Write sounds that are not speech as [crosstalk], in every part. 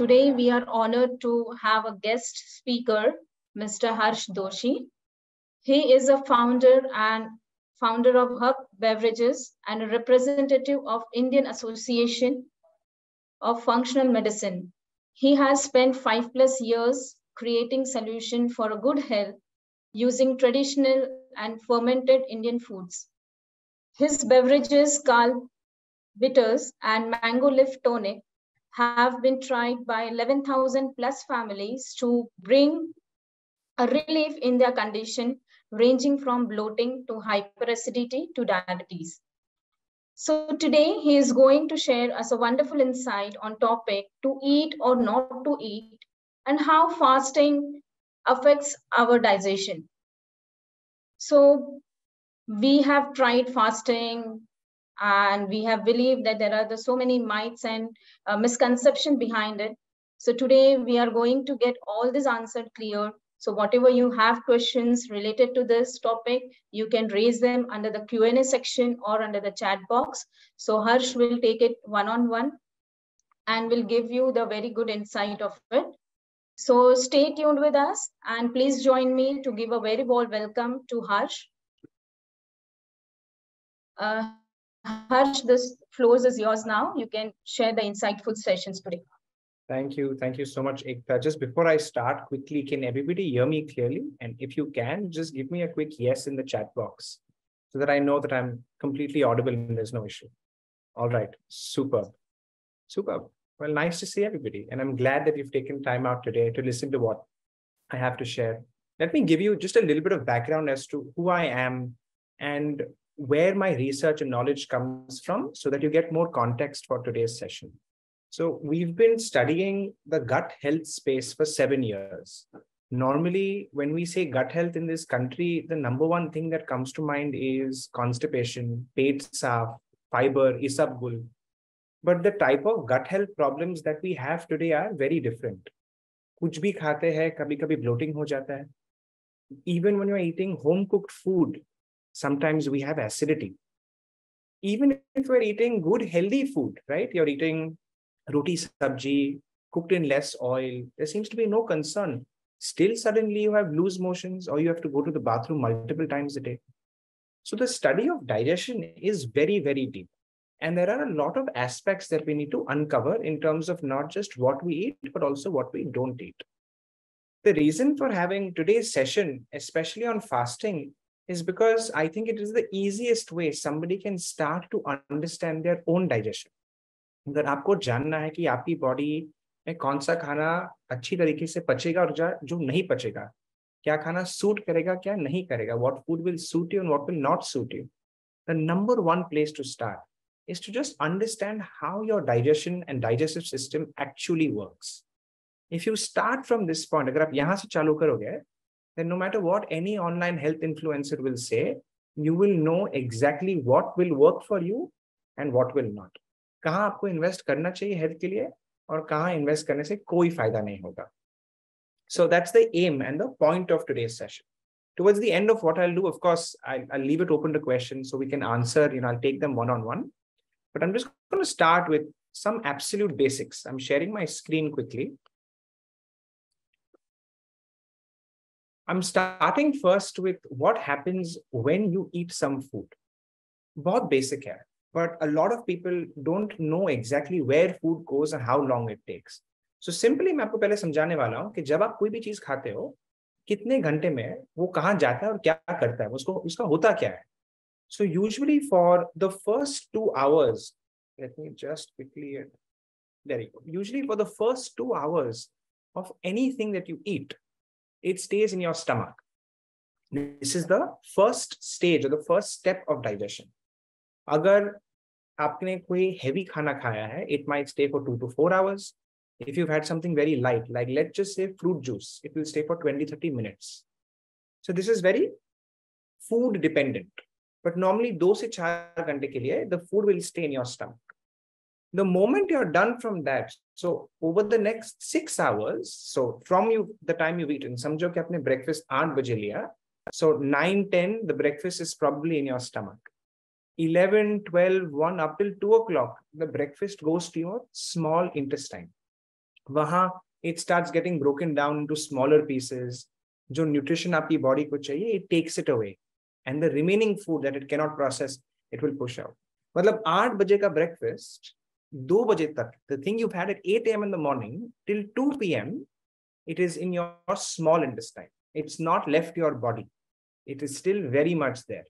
today we are honored to have a guest speaker, Mr. Harsh Doshi. He is a founder and founder of Hub Beverages and a representative of Indian Association of Functional Medicine. He has spent five plus years creating solution for a good health using traditional and fermented Indian foods. His beverages called bitters and mango leaf tonic have been tried by 11,000 plus families to bring a relief in their condition ranging from bloating to hyperacidity to diabetes. So today he is going to share us a wonderful insight on topic to eat or not to eat and how fasting affects our digestion. So we have tried fasting and we have believed that there are the, so many myths and uh, misconception behind it. So today we are going to get all this answered clear. So whatever you have questions related to this topic, you can raise them under the Q&A section or under the chat box. So Harsh will take it one-on-one -on -one and will give you the very good insight of it. So stay tuned with us and please join me to give a very warm welcome to Harsh. Uh, Harsh, this floor is yours now. You can share the insightful sessions today. Thank you. Thank you so much, Ekta. Just before I start quickly, can everybody hear me clearly? And if you can, just give me a quick yes in the chat box so that I know that I'm completely audible and there's no issue. All right. Superb. Superb. Well, nice to see everybody. And I'm glad that you've taken time out today to listen to what I have to share. Let me give you just a little bit of background as to who I am and where my research and knowledge comes from so that you get more context for today's session. So we've been studying the gut health space for seven years. Normally, when we say gut health in this country, the number one thing that comes to mind is constipation, pet saaf, fiber, isabgul. But the type of gut health problems that we have today are very different. कुछ भी खाते हैं कभी कभी bloating हो जाता है even when you're eating home cooked food sometimes we have acidity. Even if we're eating good, healthy food, right? You're eating roti sabji, cooked in less oil, there seems to be no concern. Still, suddenly you have loose motions or you have to go to the bathroom multiple times a day. So, the study of digestion is very, very deep. And there are a lot of aspects that we need to uncover in terms of not just what we eat, but also what we don't eat. The reason for having today's session, especially on fasting, is because I think it is the easiest way somebody can start to understand their own digestion. अगर आपको जानना है कि आपकी body में कौन सा खाना अच्छी तरीके से पचेगा और जो नहीं पचेगा क्या खाना सूट करेगा क्या नहीं करेगा what food will suit you and what will not suit you the number one place to start is to just understand how your digestion and digestive system actually works. If you start from this point, अगर आप यहाँ से चालू करोगे then no matter what any online health influencer will say, you will know exactly what will work for you and what will not. कहाँ आपको invest करना चाहिए हेल्थ के लिए और कहाँ इन्वेस्ट करने से कोई फायदा नहीं होगा So that's the aim and the point of today's session. Towards the end of what I'll do, of course, I'll, I'll leave it open to questions so we can answer, you know, I'll take them one on one. But I'm just going to start with some absolute basics. I'm sharing my screen quickly. I'm starting first with what happens when you eat some food. बहुत basic है, but a lot of people don't know exactly where food goes and how long it takes. So simply मैं आपको पहले समझाने वाला हूँ कि जब आप कोई भी चीज खाते हो कितने घंटे में वो कहाँ जाता है और क्या करता है उसको उसका होता क्या है So usually for the first two hours, let me just quickly, there you go. Usually for the first two hours of anything that you eat, it stays in your stomach. This is the first stage or the first step of digestion. अगर आपने कोई heavy खाना खाया है, it might stay for two to four hours. If you've had something very light, like let's just say fruit juice, it will stay for 20, 30 minutes. So this is very food dependent. But normally, दो से चार घंटे के लिए, the food will stay in your stomach the moment you're done from that so over the next six hours so from you the time you've eaten समझो कि आपने breakfast 8 बजे लिया so 9 10 the breakfast is probably in your stomach 11 12 1 up till 2 o'clock the breakfast goes to your small intestine वहां it starts getting broken down into smaller pieces जो nutrition आपकी body को चाहिए it takes it away and the remaining food that it cannot process it will push out मतलब आठ बजे का breakfast दो बजे तक the thing you've had at 8 a.m. in the morning till 2 p.m. it is in your small intestine it's not left your body it is still very much there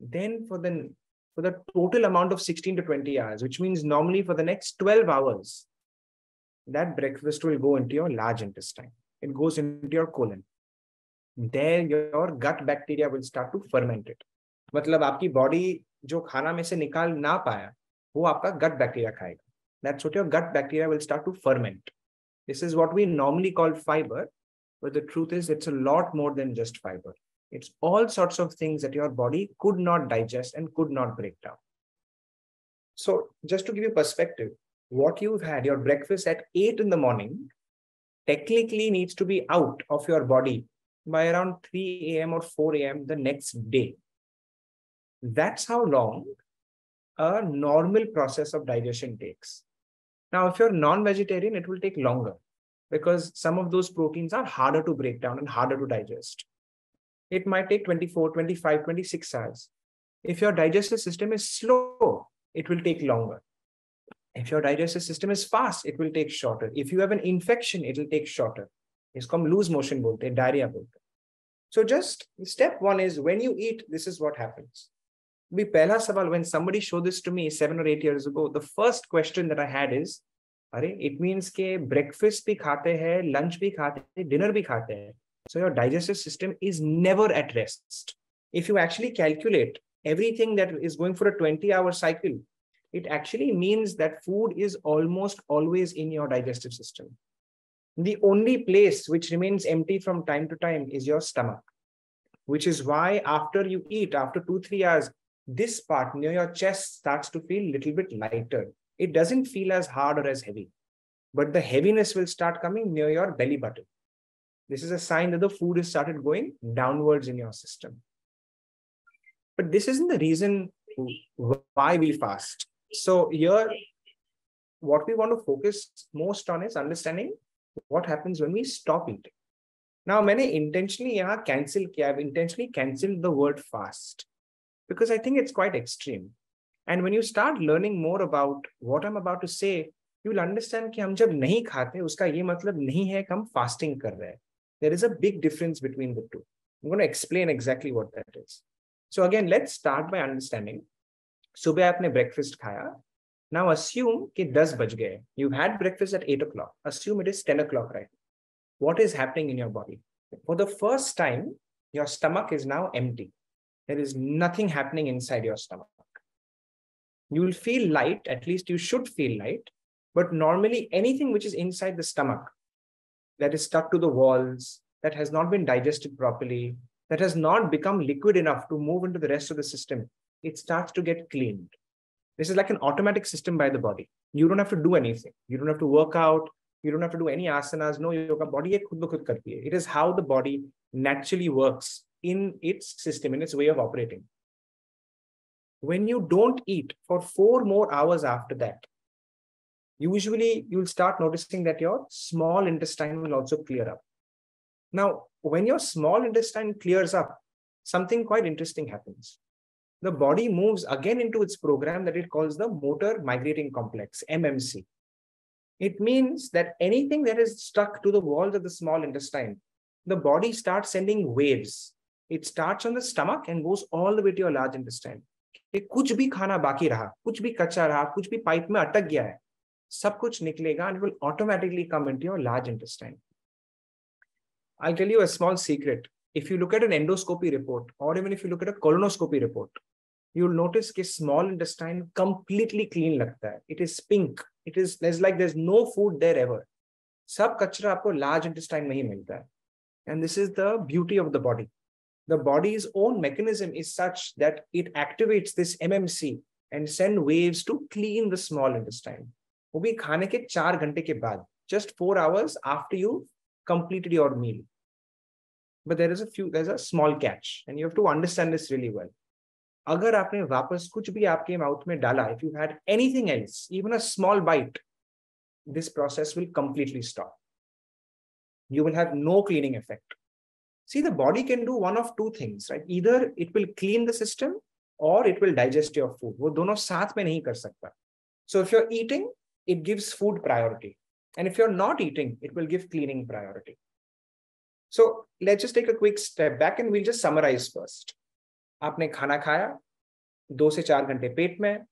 then for the for the total amount of 16 to 20 hours which means normally for the next 12 hours that breakfast will go into your large intestine. It goes into your colon. There your gut bacteria will start to ferment it. मतलब आपकी body जो खाना में से निकाल ना पाया वो आपका गट बैक्टीरिया खाएगा that's what your gut bacteria will start to ferment this is what we normally call fiber but the truth is it's a lot more than just fiber it's all sorts of things that your body could not digest and could not break down so just to give you perspective what you've had, your breakfast at 8 in the morning, technically needs to be out of your body by around 3 a.m. or 4 a.m. the next day. That's how long a normal process of digestion takes. Now, if you're non vegetarian, it will take longer because some of those proteins are harder to break down and harder to digest. It might take 24, 25, 26 hours. If your digestive system is slow, it will take longer. If your digestive system is fast, it will take shorter. If you have an infection, it will take shorter. It's called loose motion bolte, diarrhea bolte. So just step one is when you eat, this is what happens. When somebody showed this to me seven or eight years ago, the first question that I had is, Are, it means ke breakfast khate hai, lunch khate hai, dinner hai. So your digestive system is never at rest. If you actually calculate everything that is going for a 20 hour cycle, it actually means that food is almost always in your digestive system. The only place which remains empty from time to time is your stomach, which is why after you eat, after two, three hours, this part near your chest starts to feel a little bit lighter. It doesn't feel as hard or as heavy, but the heaviness will start coming near your belly button. This is a sign that the food has started going downwards in your system. But this isn't the reason why we fast. So here, what we want to focus most on is understanding what happens when we stop eating. Now, many intentionally यहाँ cancel किया I've intentionally canceled the word fast because I think it's quite extreme. And when you start learning more about what I'm about to say, you will understand कि हम जब नहीं खाते उसका ये मतलब नहीं है कि हम fasting कर रहे हैं. There is a big difference between the two. I'm going to explain exactly what that is. So again, let's start by understanding सुबह आपने ब्रेकफास्ट खाया नाउ अस्यूम कि 10 बज गए you had breakfast at 8 o'clock assume it is 10 o'clock right what is happening in your body for the first time your stomach is now empty there is nothing happening inside your stomach you will feel light at least you should feel light but normally anything which is inside the stomach that is stuck to the walls that has not been digested properly that has not become liquid enough to move into the rest of the system it starts to get cleaned. This is like an automatic system by the body. You don't have to do anything. You don't have to work out. You don't have to do any asanas. No yoga. Body It is how the body naturally works in its system, in its way of operating. When you don't eat for four more hours after that, usually you'll start noticing that your small intestine will also clear up. Now, when your small intestine clears up, something quite interesting happens the body moves again into its program that it calls the motor migrating complex, MMC. It means that anything that is stuck to the walls of the small intestine, the body starts sending waves. It start on the stomach and goes all the way large intestine कुछ भी खाना बाकी रहा, कुछ भी कच्चा रहा, कुछ भी पाइप में अटक गया है, सब कुछ निकलेगा and will automatically come into your large intestine I tell you a small secret if you look at an endoscopy report और even if you look at a colonoscopy report you will notice कि small intestine completely clean लगता है. It is pink it is is like there is no food there ever सब कचरा आपको large intestine में ही मिलता है. And this is the beauty of the body the body's own mechanism is such that it activates this MMC and send waves to clean the small intestine वो भी खाने के चार घंटे के बाद just four hours after you completed your meal but there is a few there's a small catch and you have to understand this really well अगर आपने वापस कुछ भी आपके माउथ में डाला if you had anything else even a small bite this process will completely stop. You will have no cleaning effect. See, the body can do one of two things, right? Either it will clean the system or it will digest your food. वो दोनों साथ में नहीं कर सकता. So if you're eating, it gives food priority. And if you're not eating, it will give cleaning priority. So let's just take a quick step back and we'll just summarize first. आपने खाना खाया दो से चार घंटे पेट में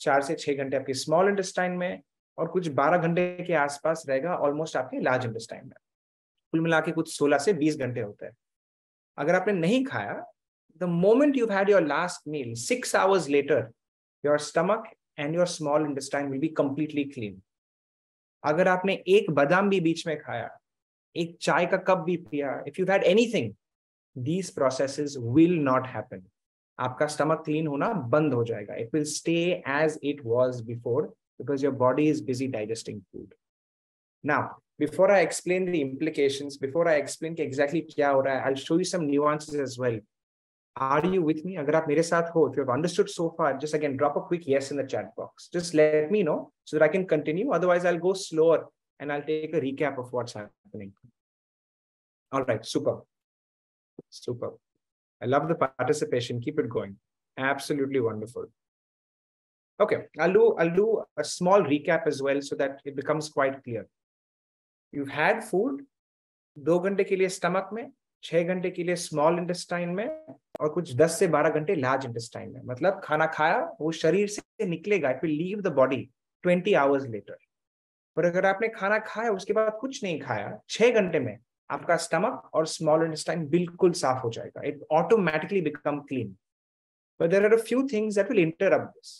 चार से छह घंटे आपके स्मॉल इंटेस्टाइन में और कुछ बारह घंटे के आसपास रहेगा ऑलमोस्ट आपके लार्ज इंटेस्टाइन में कुल मिला के कुछ सोलह से बीस घंटे होते हैं। अगर आपने नहीं खाया the moment you had your last meal six hours later your stomach and your small intestine will be completely clean अगर आपने एक बादाम भी बीच में खाया, एक चाय का कप भी पिया if you had anything these processes will not happen आपका स्टमक क्लीन होना बंद हो जाएगा। It will stay as it was before because your body is busy digesting food now before I explain the implications, before I explain exactly क्या हो रहा है, I'll show you some nuances as well. Are you with me? अगर आप मेरे साथ हो, if you have understood so far, just again drop a quick yes in the chat box. Just let me know so that I can continue. Otherwise, I'll go slower and I'll take a recap of what's happening. All right, super, super. I love the participation. Keep it going. Absolutely wonderful. Okay, I'll do I'll do a small recap as well so that it becomes quite clear. You've had food, दो घंटे के लिए stomach में छह घंटे के लिए small intestine में और कुछ दस से बारह घंटे लार्ज इंटेस्टाइन में। मतलब खाना खाया वो शरीर से निकलेगा it will leave the body twenty hours later पर अगर आपने खाना खाया उसके बाद कुछ नहीं खाया छह घंटे में आपका स्टमक और स्मॉल इंटेस्टाइन बिल्कुल साफ़ हो जाएगा। It automatically become clean but there are a few things that will interrupt this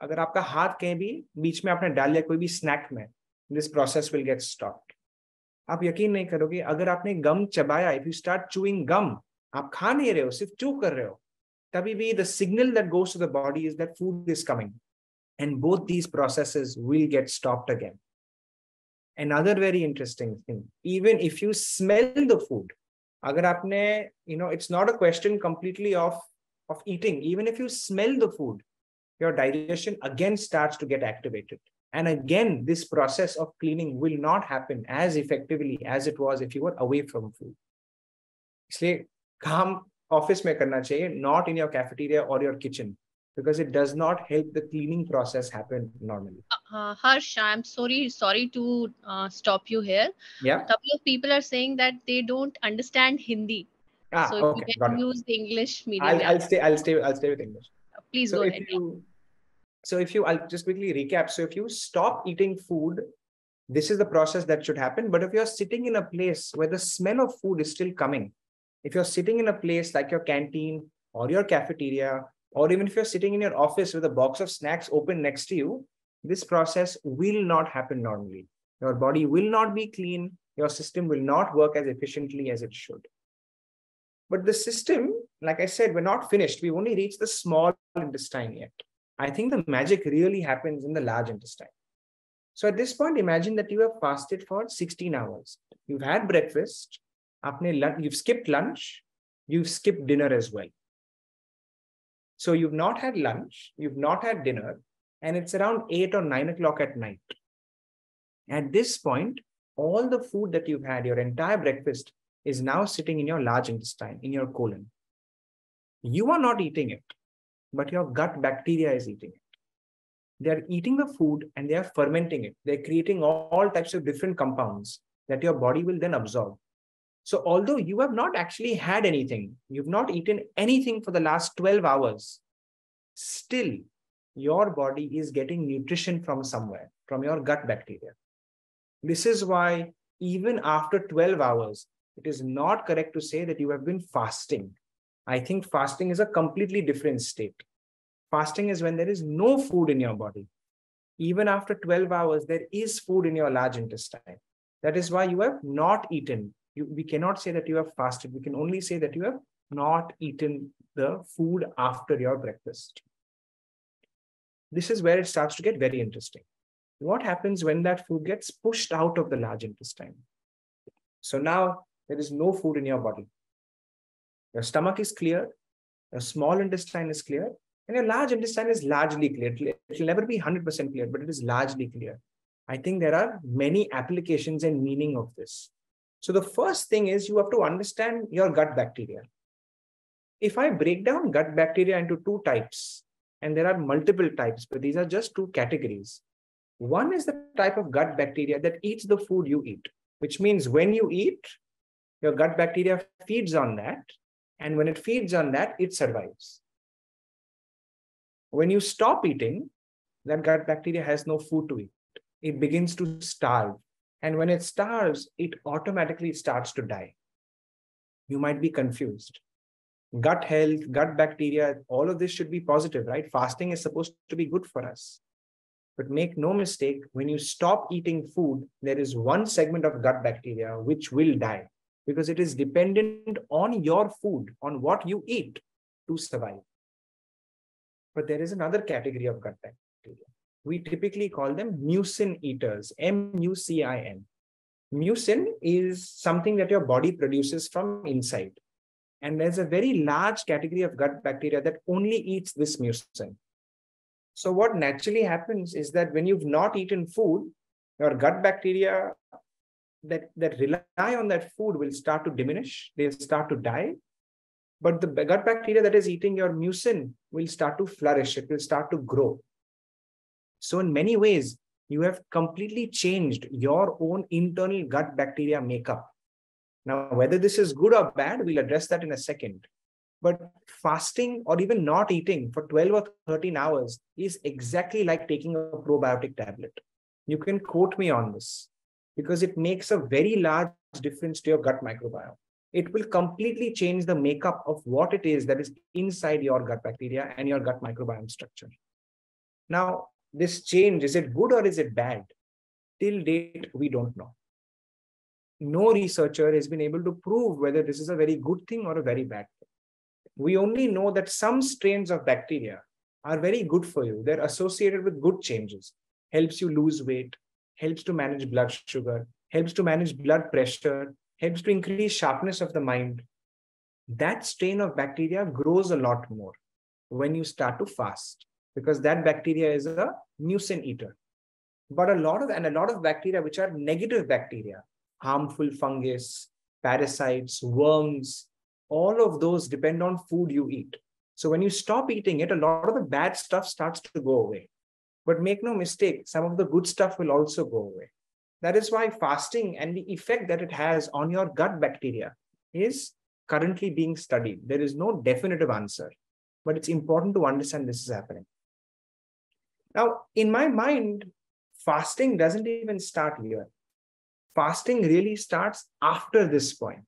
अगर आपका हाथ कहीं भी बीच में आपने डाल लिया कोई भी स्नैक में this process will get stopped आप यकीन नहीं करोगे अगर आपने gum चबाया if you start chewing gum आप खा नहीं रहे हो सिर्फ़ चू कर रहे हो तभी भी the signal that goes to the body is that food is coming and both these processes will get stopped again another very interesting thing even if you smell the food agar aapne you know it's not a question completely of of eating even if you smell the food your digestion again starts to get activated and again this process of cleaning will not happen as effectively as it was if you were away from food इसलिए काम office में करना चाहिए not in your cafeteria or your kitchen because it does not help the cleaning process happen normally. Uh, Harsh, I'm sorry, sorry to uh, stop you here. Yeah. A couple of people are saying that they don't understand Hindi. Ah, so okay, you can use the English medium. I'll, I'll stay. I'll stay. I'll stay with English. Please so go if ahead. You, so if you, I'll just quickly recap. So if you stop eating food, this is the process that should happen. But if you're sitting in a place where the smell of food is still coming, if you're sitting in a place like your canteen or your cafeteria or even if you're sitting in your office with a box of snacks open next to you, this process will not happen normally. Your body will not be clean. Your system will not work as efficiently as it should. But the system, like I said, we're not finished. We've only reached the small intestine yet. I think the magic really happens in the large intestine. So at this point, imagine that you have fasted for 16 hours. You've had breakfast, you've skipped lunch, you've skipped dinner as well. So you've not had lunch, you've not had dinner, and it's around eight or nine o'clock at night. At this point, all the food that you've had, your entire breakfast, is now sitting in your large intestine, in your colon. You are not eating it, but your gut bacteria is eating it. They are eating the food and they are fermenting it. They're creating all types of different compounds that your body will then absorb. So although you have not actually had anything, you've not eaten anything for the last 12 hours, still your body is getting nutrition from somewhere, from your gut bacteria. This is why even after 12 hours, it is not correct to say that you have been fasting. I think fasting is a completely different state. Fasting is when there is no food in your body. Even after 12 hours, there is food in your large intestine. That is why you have not eaten you, we cannot say that you have fasted. We can only say that you have not eaten the food after your breakfast. This is where it starts to get very interesting. What happens when that food gets pushed out of the large intestine? So now there is no food in your body. Your stomach is clear, your small intestine is clear, and your large intestine is largely clear. It will never be 100% clear, but it is largely clear. I think there are many applications and meaning of this. So the first thing is you have to understand your gut bacteria. If I break down gut bacteria into two types, and there are multiple types, but these are just two categories. One is the type of gut bacteria that eats the food you eat, which means when you eat, your gut bacteria feeds on that. And when it feeds on that, it survives. When you stop eating, that gut bacteria has no food to eat. It begins to starve. And when it starves, it automatically starts to die. You might be confused. Gut health, gut bacteria, all of this should be positive, right? Fasting is supposed to be good for us. But make no mistake, when you stop eating food, there is one segment of gut bacteria which will die because it is dependent on your food, on what you eat to survive. But there is another category of gut bacteria. We typically call them mucin eaters, M U C I N. Mucin is something that your body produces from inside. And there's a very large category of gut bacteria that only eats this mucin. So, what naturally happens is that when you've not eaten food, your gut bacteria that, that rely on that food will start to diminish, they'll start to die. But the gut bacteria that is eating your mucin will start to flourish, it will start to grow. So, in many ways, you have completely changed your own internal gut bacteria makeup. Now, whether this is good or bad, we'll address that in a second. But fasting or even not eating for 12 or 13 hours is exactly like taking a probiotic tablet. You can quote me on this because it makes a very large difference to your gut microbiome. It will completely change the makeup of what it is that is inside your gut bacteria and your gut microbiome structure. Now, this change, is it good or is it bad? Till date, we don't know. No researcher has been able to prove whether this is a very good thing or a very bad thing. We only know that some strains of bacteria are very good for you. They're associated with good changes, helps you lose weight, helps to manage blood sugar, helps to manage blood pressure, helps to increase sharpness of the mind. That strain of bacteria grows a lot more when you start to fast because that bacteria is a mucin eater. But a lot of and a lot of bacteria which are negative bacteria, harmful fungus, parasites, worms, all of those depend on food you eat. So when you stop eating it, a lot of the bad stuff starts to go away. But make no mistake, some of the good stuff will also go away. That is why fasting and the effect that it has on your gut bacteria is currently being studied. There is no definitive answer, but it's important to understand this is happening. Now, in my mind, fasting doesn't even start here. Fasting really starts after this point.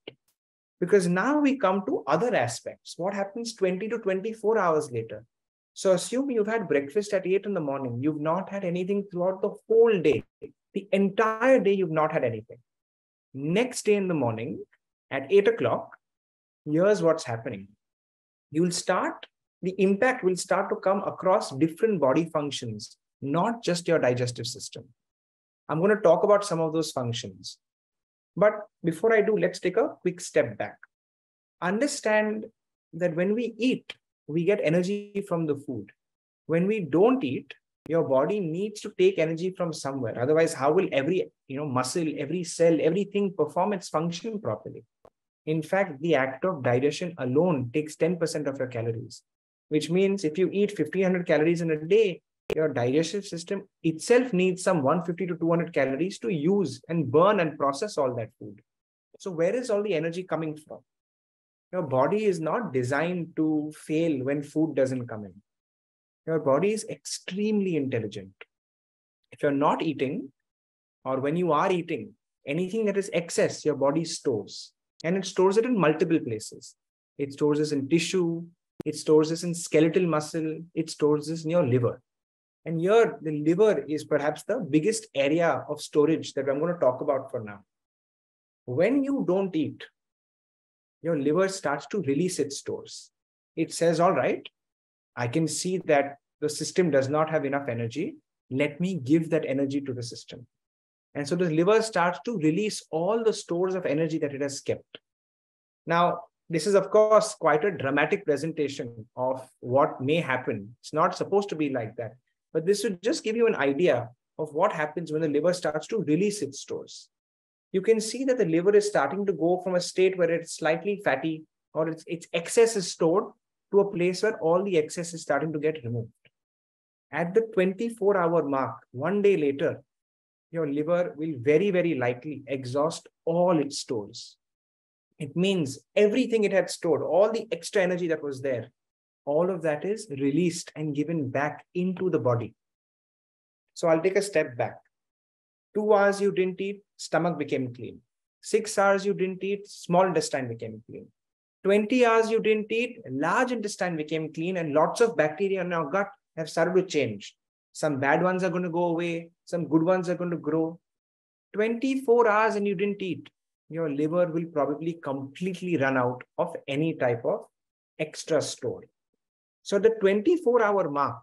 Because now we come to other aspects. What happens 20 to 24 hours later? So assume you've had breakfast at 8 in the morning. You've not had anything throughout the whole day. The entire day, you've not had anything. Next day in the morning at 8 o'clock, here's what's happening. You'll start, the impact will start to come across different body functions, not just your digestive system. I'm going to talk about some of those functions. But before I do, let's take a quick step back. Understand that when we eat, we get energy from the food. When we don't eat, your body needs to take energy from somewhere. Otherwise, how will every you know muscle, every cell, everything perform its function properly? In fact, the act of digestion alone takes 10% of your calories, which means if you eat 1500 calories in a day, your digestive system itself needs some 150 to 200 calories to use and burn and process all that food. So, where is all the energy coming from? Your body is not designed to fail when food doesn't come in. Your body is extremely intelligent. If you're not eating, or when you are eating, anything that is excess, your body stores. And it stores it in multiple places. It stores this in tissue, it stores this in skeletal muscle, it stores this in your liver. And here, the liver is perhaps the biggest area of storage that I'm going to talk about for now. When you don't eat, your liver starts to release its stores. It says, all right, I can see that the system does not have enough energy. Let me give that energy to the system. And so the liver starts to release all the stores of energy that it has kept. Now, this is, of course, quite a dramatic presentation of what may happen. It's not supposed to be like that. But this would just give you an idea of what happens when the liver starts to release its stores. You can see that the liver is starting to go from a state where it's slightly fatty or its, its excess is stored to a place where all the excess is starting to get removed. At the 24 hour mark, one day later, your liver will very, very likely exhaust all its stores. It means everything it had stored, all the extra energy that was there, all of that is released and given back into the body. So I'll take a step back. Two hours you didn't eat, stomach became clean. Six hours you didn't eat, small intestine became clean. 20 hours you didn't eat, large intestine became clean, and lots of bacteria in our gut have started to change. Some bad ones are going to go away, some good ones are going to grow. 24 hours and you didn't eat, your liver will probably completely run out of any type of extra store. So the 24 hour mark,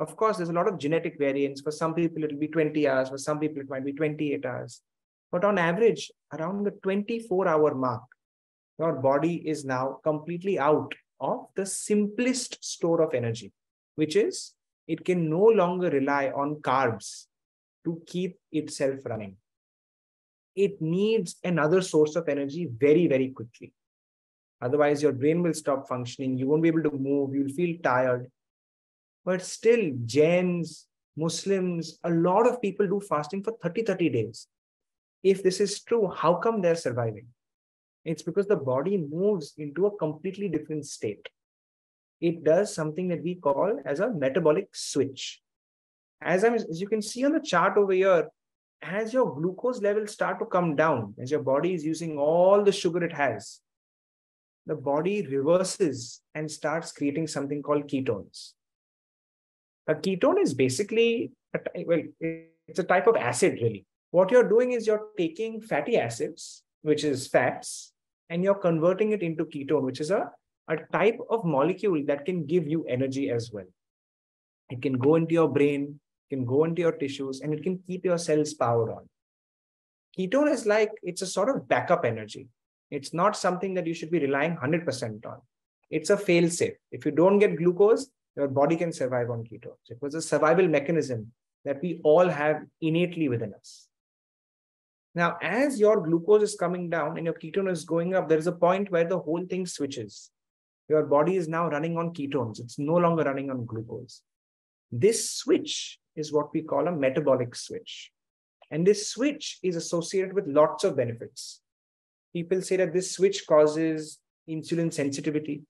of course, there's a lot of genetic variance. For some people, it'll be 20 hours. For some people, it might be 28 hours. But on average, around the 24 hour mark, your body is now completely out of the simplest store of energy, which is it can no longer rely on carbs to keep itself running. It needs another source of energy very, very quickly. Otherwise, your brain will stop functioning. You won't be able to move. You'll feel tired. But still, Jains, Muslims, a lot of people do fasting for 30, 30 days. If this is true, how come they're surviving? It's because the body moves into a completely different state. It does something that we call as a metabolic switch. As, I'm, as you can see on the chart over here, as your glucose levels start to come down, as your body is using all the sugar it has, the body reverses and starts creating something called ketones. A ketone is basically, a, well, it's a type of acid, really. What you're doing is you're taking fatty acids which is fats, and you're converting it into ketone, which is a, a type of molecule that can give you energy as well. It can go into your brain, can go into your tissues, and it can keep your cells powered on. Ketone is like, it's a sort of backup energy. It's not something that you should be relying 100% on. It's a fail safe. If you don't get glucose, your body can survive on ketones. It was a survival mechanism that we all have innately within us. Now, as your glucose is coming down and your ketone is going up, there is a point where the whole thing switches. Your body is now running on ketones. It's no longer running on glucose. This switch is what we call a metabolic switch. And this switch is associated with lots of benefits. People say that this switch causes insulin sensitivity.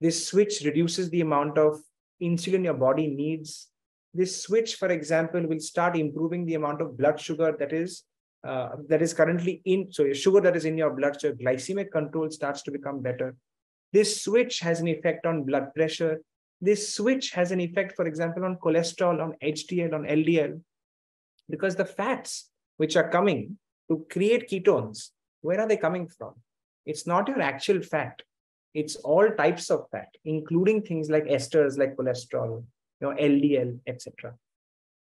This switch reduces the amount of insulin your body needs. This switch, for example, will start improving the amount of blood sugar that is uh, that is currently in, so your sugar that is in your blood, so your glycemic control starts to become better. This switch has an effect on blood pressure. This switch has an effect, for example, on cholesterol, on HDL, on LDL, because the fats which are coming to create ketones, where are they coming from? It's not your actual fat. It's all types of fat, including things like esters, like cholesterol, you know, LDL, etc.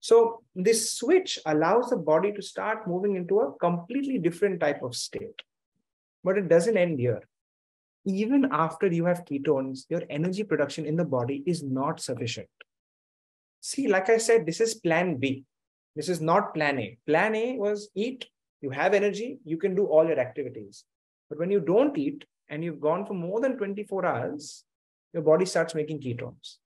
So this switch allows the body to start moving into a completely different type of state. But it doesn't end here. Even after you have ketones, your energy production in the body is not sufficient. See, like I said, this is plan B. This is not plan A. Plan A was eat, you have energy, you can do all your activities. But when you don't eat and you've gone for more than 24 hours, your body starts making ketones.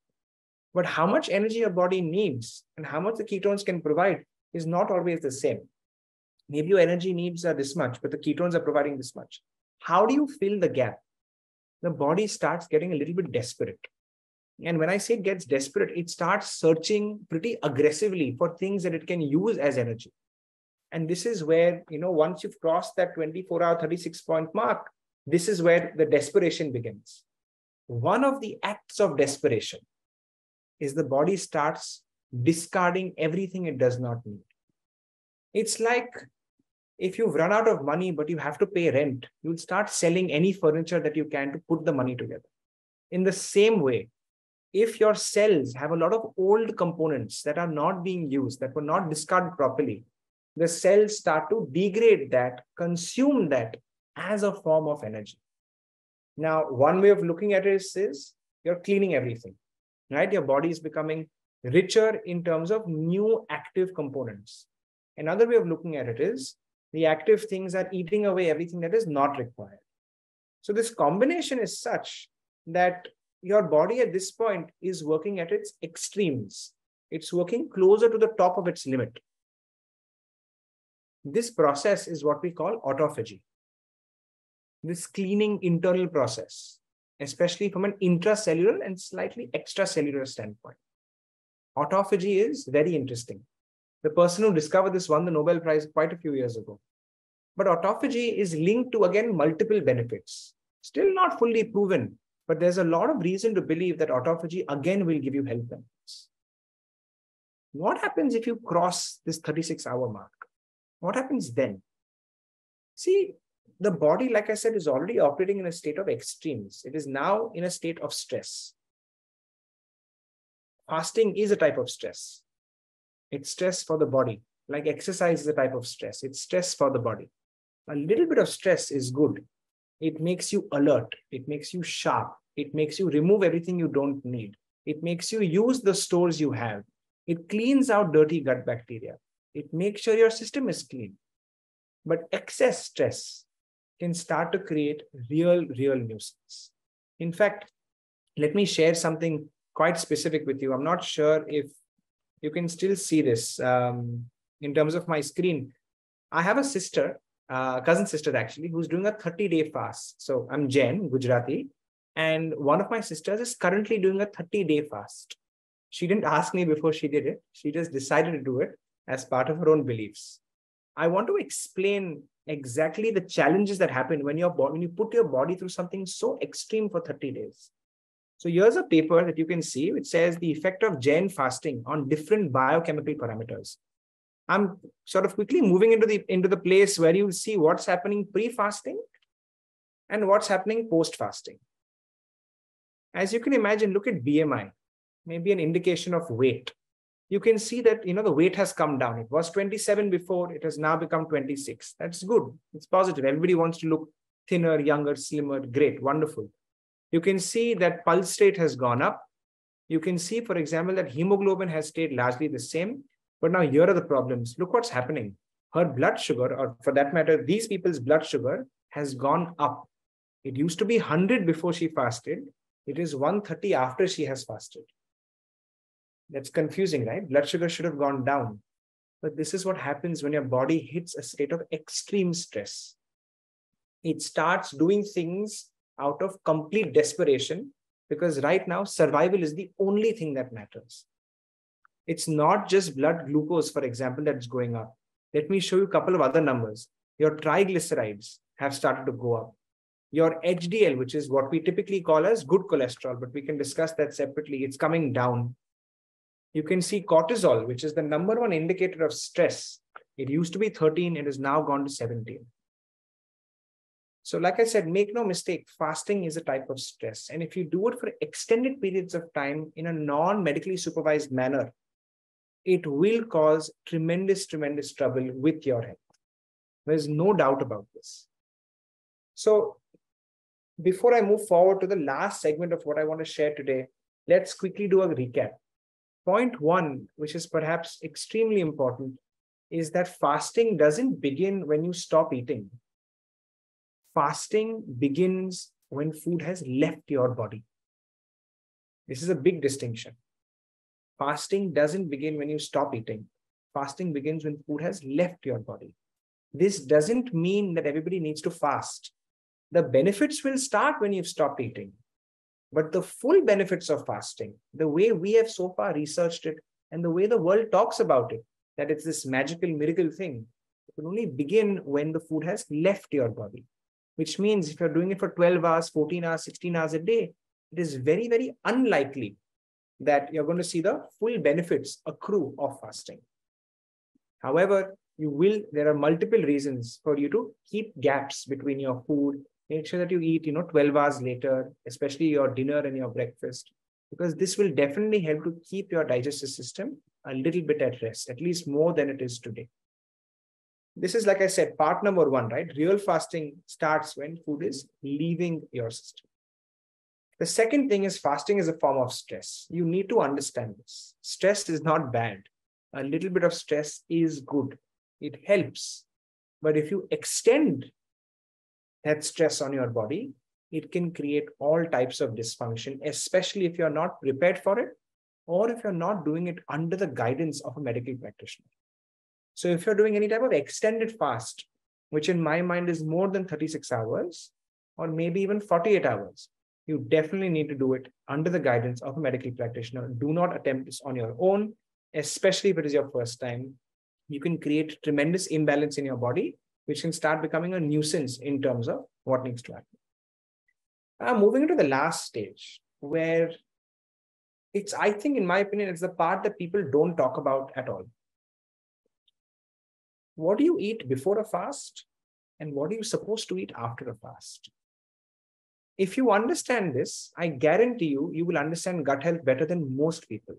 But how much energy your body needs and how much the ketones can provide is not always the same. Maybe your energy needs are this much, but the ketones are providing this much. How do you fill the gap? The body starts getting a little bit desperate. And when I say it gets desperate, it starts searching pretty aggressively for things that it can use as energy. And this is where, you know, once you've crossed that 24 hour, 36 point mark, this is where the desperation begins. One of the acts of desperation is the body starts discarding everything it does not need. It's like if you've run out of money, but you have to pay rent, you'll start selling any furniture that you can to put the money together. In the same way, if your cells have a lot of old components that are not being used, that were not discarded properly, the cells start to degrade that, consume that as a form of energy. Now, one way of looking at it is, you're cleaning everything right? Your body is becoming richer in terms of new active components. Another way of looking at it is the active things are eating away everything that is not required. So this combination is such that your body at this point is working at its extremes. It's working closer to the top of its limit. This process is what we call autophagy. This cleaning internal process, especially from an intracellular and slightly extracellular standpoint. Autophagy is very interesting. The person who discovered this won the Nobel Prize quite a few years ago. But autophagy is linked to, again, multiple benefits. Still not fully proven, but there's a lot of reason to believe that autophagy, again, will give you health benefits. What happens if you cross this 36 hour mark? What happens then? See, the body, like I said, is already operating in a state of extremes. It is now in a state of stress. Fasting is a type of stress. It's stress for the body, like exercise is a type of stress. It's stress for the body. A little bit of stress is good. It makes you alert, it makes you sharp, it makes you remove everything you don't need, it makes you use the stores you have, it cleans out dirty gut bacteria, it makes sure your system is clean. But excess stress can start to create real, real nuisance. In fact, let me share something quite specific with you. I'm not sure if you can still see this um, in terms of my screen. I have a sister, uh, cousin sister actually, who's doing a 30 day fast. So I'm Jain, Gujarati, and one of my sisters is currently doing a 30 day fast. She didn't ask me before she did it. She just decided to do it as part of her own beliefs. I want to explain exactly the challenges that happen when your when you put your body through something so extreme for 30 days. So here's a paper that you can see which says the effect of Jain fasting on different biochemical parameters. I'm sort of quickly moving into the into the place where you'll see what's happening pre-fasting and what's happening post-fasting. As you can imagine, look at BMI, maybe an indication of weight you can see that you know the weight has come down. It was 27 before, it has now become 26. That's good. It's positive. Everybody wants to look thinner, younger, slimmer. Great, wonderful. You can see that pulse rate has gone up. You can see, for example, that hemoglobin has stayed largely the same. But now here are the problems. Look what's happening. Her blood sugar, or for that matter, these people's blood sugar has gone up. It used to be 100 before she fasted. It is 130 after she has fasted. That's confusing, right? Blood sugar should have gone down. But this is what happens when your body hits a state of extreme stress. It starts doing things out of complete desperation because right now survival is the only thing that matters. It's not just blood glucose, for example, that's going up. Let me show you a couple of other numbers. Your triglycerides have started to go up. Your HDL, which is what we typically call as good cholesterol, but we can discuss that separately, it's coming down you can see cortisol, which is the number one indicator of stress. It used to be 13, it has now gone to 17. So, like I said, make no mistake, fasting is a type of stress. And if you do it for extended periods of time in a non medically supervised manner, it will cause tremendous, tremendous trouble with your health. There's no doubt about this. So, before I move forward to the last segment of what I want to share today, let's quickly do a recap. Point one, which is perhaps extremely important, is that fasting doesn't begin when you stop eating. Fasting begins when food has left your body. This is a big distinction. Fasting doesn't begin when you stop eating. Fasting begins when food has left your body. This doesn't mean that everybody needs to fast. The benefits will start when you've stopped eating. But the full benefits of fasting, the way we have so far researched it, and the way the world talks about it, that it's this magical miracle thing, it can only begin when the food has left your body. Which means if you're doing it for 12 hours, 14 hours, 16 hours a day, it is very, very unlikely that you're going to see the full benefits accrue of fasting. However, you will, there are multiple reasons for you to keep gaps between your food make sure that you eat you know 12 hours later especially your dinner and your breakfast because this will definitely help to keep your digestive system a little bit at rest at least more than it is today this is like i said part number one right real fasting starts when food is leaving your system The second thing is fasting is a form of stress. You need to understand this. Stress is not bad. A little bit of stress is good. It helps. But if you extend that stress on your body, it can create all types of dysfunction, especially if you're not prepared for it or if you're not doing it under the guidance of a medical practitioner. So if you're doing any type of extended fast, which in my mind is more than 36 hours or maybe even 48 hours, you definitely need to do it under the guidance of a medical practitioner. Do not attempt this on your own, especially if it is your first time. You can create tremendous imbalance in your body, which can start becoming a nuisance in terms of what needs to happen. Now, moving into the last stage, where it's, I think, in my opinion, it's the part that people don't talk about at all. What do you eat before a fast? And what are you supposed to eat after a fast? If you understand this, I guarantee you, you will understand gut health better than most people.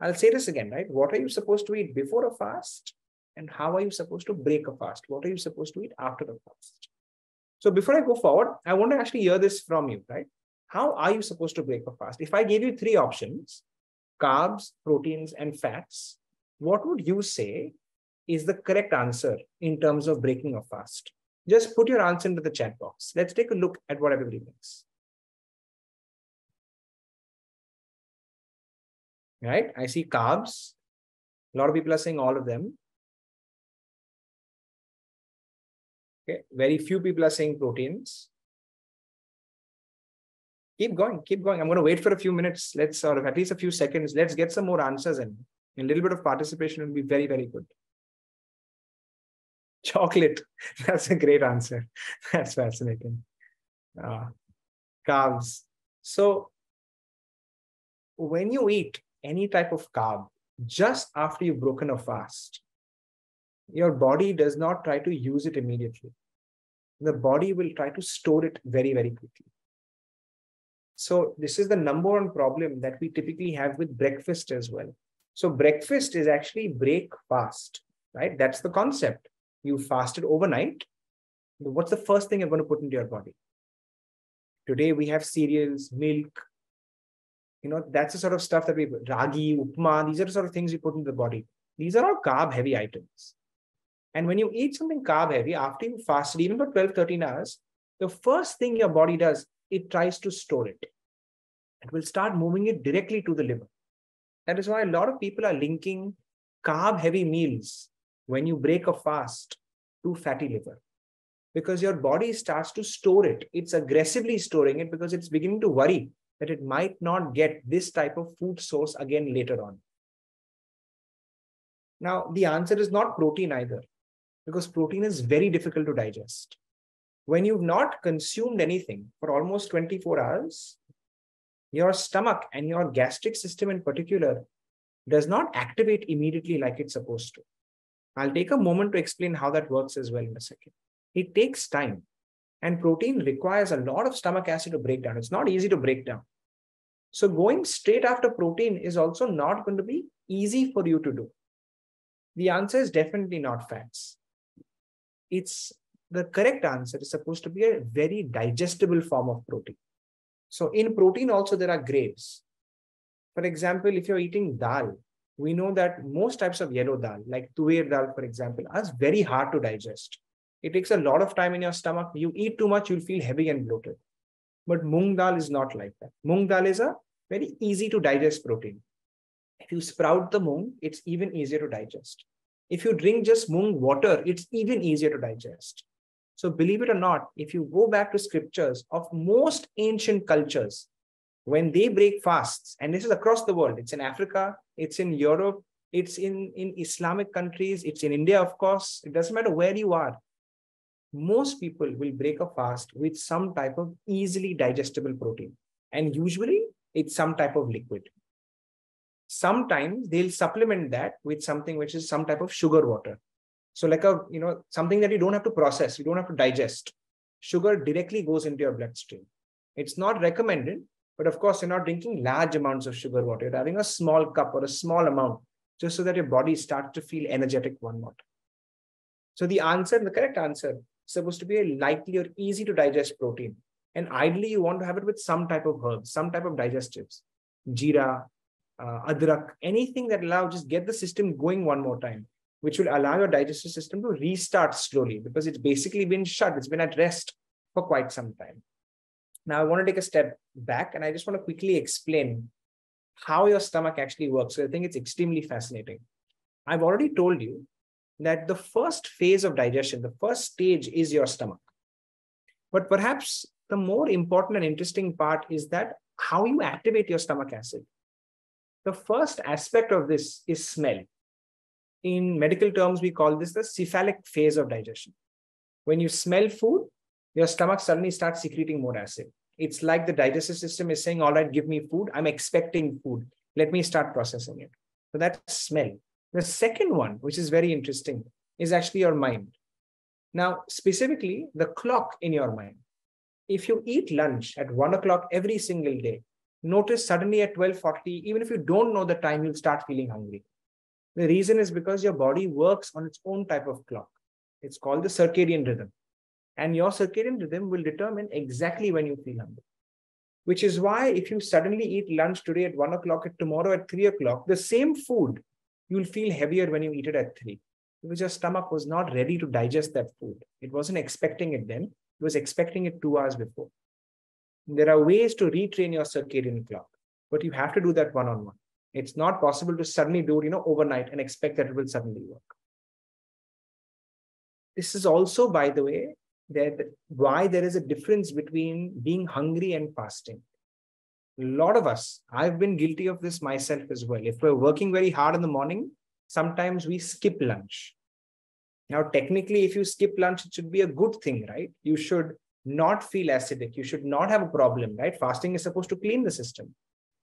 I'll say this again, right? What are you supposed to eat before a fast? And how are you supposed to break a fast? What are you supposed to eat after a fast? So before I go forward, I want to actually hear this from you, right? How are you supposed to break a fast? If I gave you three options, carbs, proteins, and fats, what would you say is the correct answer in terms of breaking a fast? Just put your answer into the chat box. Let's take a look at what everybody thinks. Right? I see carbs. A lot of people are saying all of them. Okay, very few people are saying proteins. Keep going, keep going. I'm going to wait for a few minutes. Let's sort of at least a few seconds. Let's get some more answers in. A little bit of participation will be very, very good. [laughs] Chocolate. [laughs] That's a great answer. [laughs] That's fascinating. Uh, carbs. So when you eat any type of carb just after you've broken a fast, your body does not try to use it immediately. The body will try to store it very, very quickly. So this is the number one problem that we typically have with breakfast as well. So breakfast is actually break fast, right? That's the concept. You fasted overnight. What's the first thing you're going to put into your body? Today we have cereals, milk. You know, that's the sort of stuff that we ragi, upma, these are the sort of things we put into the body. These are all carb heavy items. And when you eat something carb heavy after you fasted, even for 12, 13 hours, the first thing your body does, it tries to store it. It will start moving it directly to the liver. That is why a lot of people are linking carb heavy meals when you break a fast to fatty liver because your body starts to store it. It's aggressively storing it because it's beginning to worry that it might not get this type of food source again later on. Now, the answer is not protein either because protein is very difficult to digest. When you've not consumed anything for almost 24 hours, your stomach and your gastric system in particular does not activate immediately like it's supposed to. I'll take a moment to explain how that works as well in a second. It takes time, and protein requires a lot of stomach acid to break down. It's not easy to break down. So, going straight after protein is also not going to be easy for you to do. The answer is definitely not fats it's the correct answer is supposed to be a very digestible form of protein. So in protein also there are grades. For example, if you're eating dal, we know that most types of yellow dal, like tuer dal, for example, are very hard to digest. It takes a lot of time in your stomach. You eat too much, you'll feel heavy and bloated. But mung dal is not like that. Mung dal is a very easy to digest protein. If you sprout the mung, it's even easier to digest. If you drink just mung water, it's even easier to digest. So believe it or not, if you go back to scriptures of most ancient cultures, when they break fasts, and this is across the world, it's in Africa, it's in Europe, it's in, in Islamic countries, it's in India, of course, it doesn't matter where you are. Most people will break a fast with some type of easily digestible protein. And usually it's some type of liquid sometimes they'll supplement that with something which is some type of sugar water. So like a you know something that you don't have to process you don't have to digest. Sugar directly goes into your bloodstream. It's not recommended but of course you're not drinking large amounts of sugar water. You're having a small cup or a small amount just so that your body starts to feel energetic one more time. So the answer the correct answer is supposed to be a likely or easy to digest protein. And ideally, you want to have it with some type of herbs, some type of digestives, jeera, uh, adrak, anything that allow just get the system going one more time, which will allow your digestive system to restart slowly because it's basically been shut. It's been at rest for quite some time. Now, I want to take a step back and I just want to quickly explain how your stomach actually works. So I think it's extremely fascinating. I've already told you that the first phase of digestion, the first stage is your stomach. But perhaps the more important and interesting part is that how you activate your stomach acid. The first aspect of this is smell. In medical terms, we call this the cephalic phase of digestion. When you smell food, your stomach suddenly starts secreting more acid. It's like the digestive system is saying, All right, give me food. I'm expecting food. Let me start processing it. So that's smell. The second one, which is very interesting, is actually your mind. Now, specifically, the clock in your mind. If you eat lunch at one o'clock every single day, notice suddenly at 12:40, even if you don't know the time, you'll start feeling hungry. The reason is because your body works on its own type of clock. It's called the circadian rhythm. And your circadian rhythm will determine exactly when you feel hungry. Which is why if you suddenly eat lunch today at one o'clock and tomorrow at three o'clock, the same food, you'll feel heavier when you eat it at three because your stomach was not ready to digest that food. It wasn't expecting it then, it was expecting it two hours before. There are ways to retrain your circadian clock, but you have to do that one on one. It's not possible to suddenly do it, you know, overnight and expect that it will suddenly work. This is also, by the way, that why there is a difference between being hungry and fasting. A lot of us, I've been guilty of this myself as well. If we're working very hard in the morning, sometimes we skip lunch. Now, technically, if you skip lunch, it should be a good thing, right? You should not feel acidic. You should not have a problem, right? Fasting is supposed to clean the system.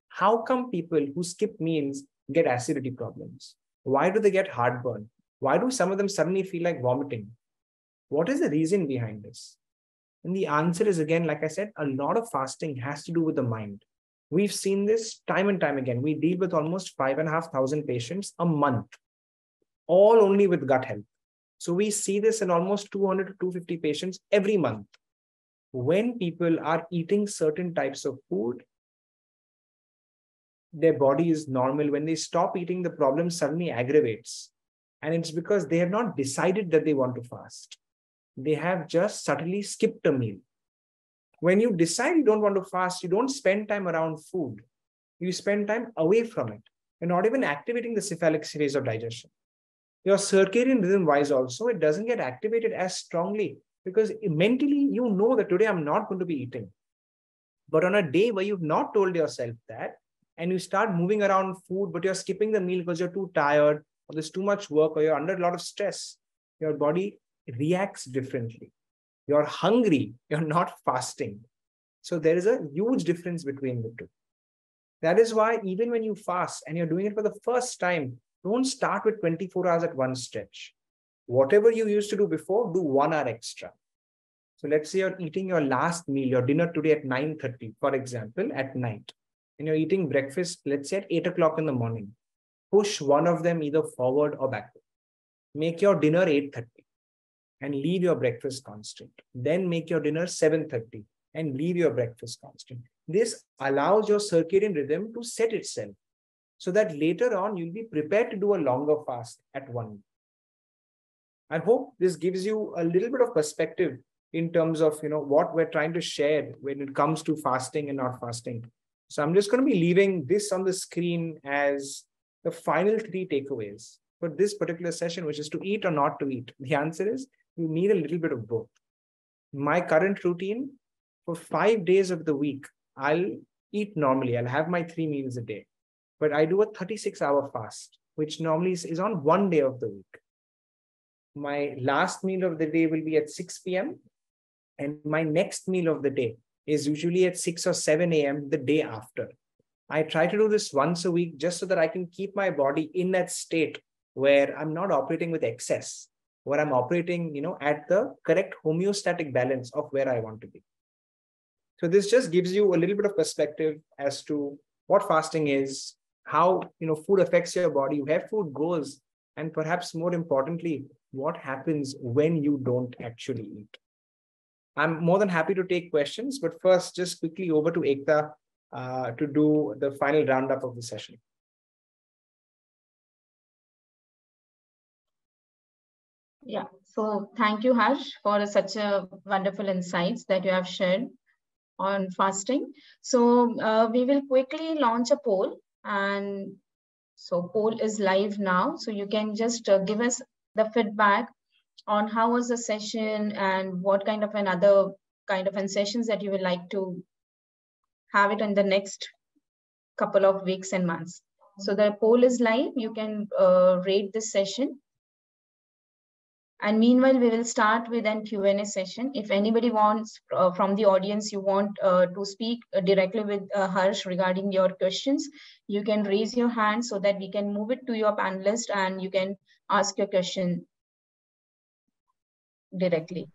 How come people who skip meals get acidity problems? Why do they get heartburn? Why do some of them suddenly feel like vomiting? What is the reason behind this? And the answer is again, like I said, a lot of fasting has to do with the mind. We've seen this time and time again. We deal with almost five and a half thousand patients a month, all only with gut health. So we see this in almost 200 to 250 patients every month. When people are eating certain types of food, their body is normal. When they stop eating, the problem suddenly aggravates. And it's because they have not decided that they want to fast. They have just subtly skipped a meal when you decide you don't want to fast, you don't spend time around food. You spend time away from it. You're not even activating the cephalic phase of digestion. Your circadian rhythm wise also, it doesn't get activated as strongly because mentally you know that today I'm not going to be eating. But on a day where you've not told yourself that, and you start moving around food, but you're skipping the meal because you're too tired, or there's too much work, or you're under a lot of stress, your body reacts differently. You're hungry, you're not fasting. So there is a huge difference between the two. That is why even when you fast and you're doing it for the first time, don't start with 24 hours at one stretch. Whatever you used to do before, do one hour extra. So let's say you're eating your last meal, your dinner today at 9:30, for example, at night. And you're eating breakfast, let's say at 8 o'clock in the morning. Push one of them either forward or backward. Make your dinner 8:30 and leave your breakfast constant. Then make your dinner 7.30 and leave your breakfast constant. This allows your circadian rhythm to set itself so that later on you'll be prepared to do a longer fast at one. I hope this gives you a little bit of perspective in terms of you know what we're trying to share when it comes to fasting and not fasting. So I'm just going to be leaving this on the screen as the final three takeaways for this particular session, which is to eat or not to eat. The answer is you need a little bit of both. My current routine for five days of the week, I'll eat normally. I'll have my three meals a day, but I do a 36 hour fast, which normally is, is on one day of the week. My last meal of the day will be at 6 p.m. And my next meal of the day is usually at 6 or 7 a.m. the day after. I try to do this once a week just so that I can keep my body in that state where I'm not operating with excess where I'm operating, you know, at the correct homeostatic balance of where I want to be. So this just gives you a little bit of perspective as to what fasting is, how you know food affects your body, where food goes, and perhaps more importantly, what happens when you don't actually eat. I'm more than happy to take questions, but first, just quickly over to Ekta uh, to do the final roundup of the session. Yeah, so thank you, Harsh, for such a wonderful insights that you have shared on fasting. So uh, we will quickly launch a poll and so poll is live now. So you can just uh, give us the feedback on how was the session and what kind of another kind of sessions that you would like to have it in the next couple of weeks and months. So the poll is live. You can uh, rate this session and meanwhile, we will start with an Q&A session. If anybody wants uh, from the audience, you want uh, to speak uh, directly with uh, Harsh regarding your questions, you can raise your hand so that we can move it to your panelist and you can ask your question directly.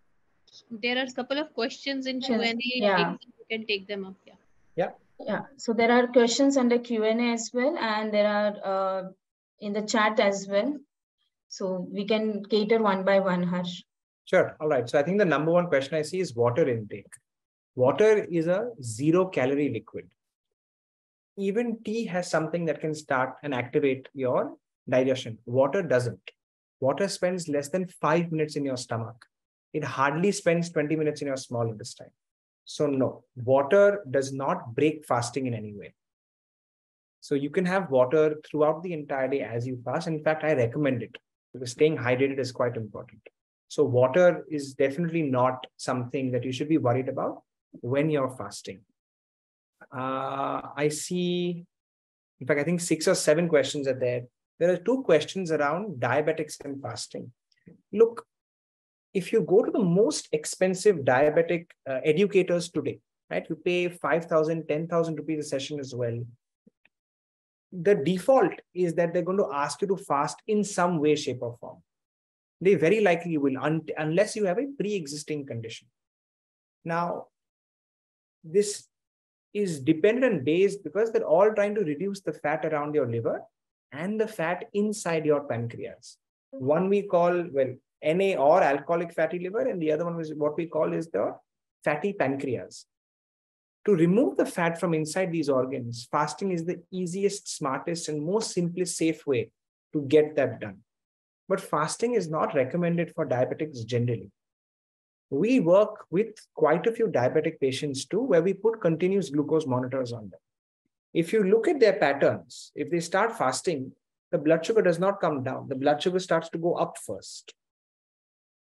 There are a couple of questions in Q&A. Yeah. You can take them up. Yeah. Yeah. Yeah. So there are questions under Q&A as well. And there are uh, in the chat as well. So we can cater one by one, Harsh. Sure. All right. So I think the number one question I see is water intake. Water is a zero calorie liquid. Even tea has something that can start and activate your digestion. Water doesn't. Water spends less than five minutes in your stomach. It hardly spends 20 minutes in your small intestine. So, no, water does not break fasting in any way. So, you can have water throughout the entire day as you fast. In fact, I recommend it because staying hydrated is quite important. So water is definitely not something that you should be worried about when you're fasting. Uh, I see, in fact, I think six or seven questions are there. There are two questions around diabetics and fasting. Look, if you go to the most expensive diabetic uh, educators today, right, you pay 5,000, 10,000 rupees a session as well the default is that they're going to ask you to fast in some way, shape, or form. They very likely will, un unless you have a pre existing condition. Now, this is dependent on based because they're all trying to reduce the fat around your liver and the fat inside your pancreas. One we call, well, NA or alcoholic fatty liver, and the other one is what we call is the fatty pancreas to remove the fat from inside these organs, fasting is the easiest, smartest, and most simplest, safe way to get that done. But fasting is not recommended for diabetics generally. We work with quite a few diabetic patients too, where we put continuous glucose monitors on them. If you look at their patterns, if they start fasting, the blood sugar does not come down. The blood sugar starts to go up first.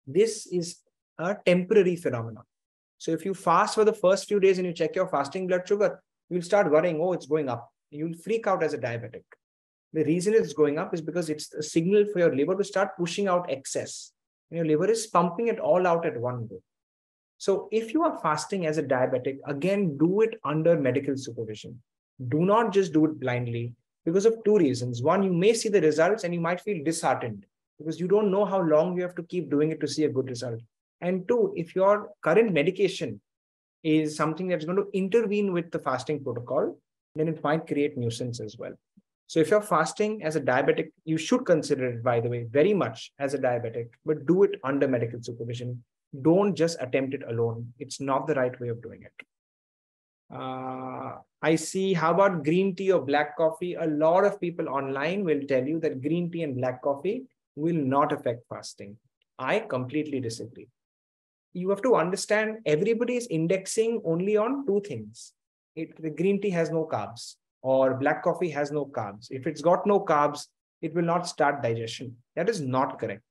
This is a temporary phenomenon. So if you fast for the first few days and you check your fasting blood sugar, you'll start worrying, oh, it's going up. You'll freak out as a diabetic. The reason it's going up is because it's a signal for your liver to start pushing out excess. And your liver is pumping it all out at one go. So if you are fasting as a diabetic, again, do it under medical supervision. Do not just do it blindly because of two reasons. One, you may see the results and you might feel disheartened because you don't know how long you have to keep doing it to see a good result. And two, if your current medication is something that's going to intervene with the fasting protocol, then it might create nuisance as well. So if you're fasting as a diabetic, you should consider it, by the way, very much as a diabetic, but do it under medical supervision. Don't just attempt it alone. It's not the right way of doing it. Uh, I see, how about green tea or black coffee? A lot of people online will tell you that green tea and black coffee will not affect fasting. I completely disagree you have to understand everybody is indexing only on two things. It, the green tea has no carbs or black coffee has no carbs. If it's got no carbs, it will not start digestion. That is not correct.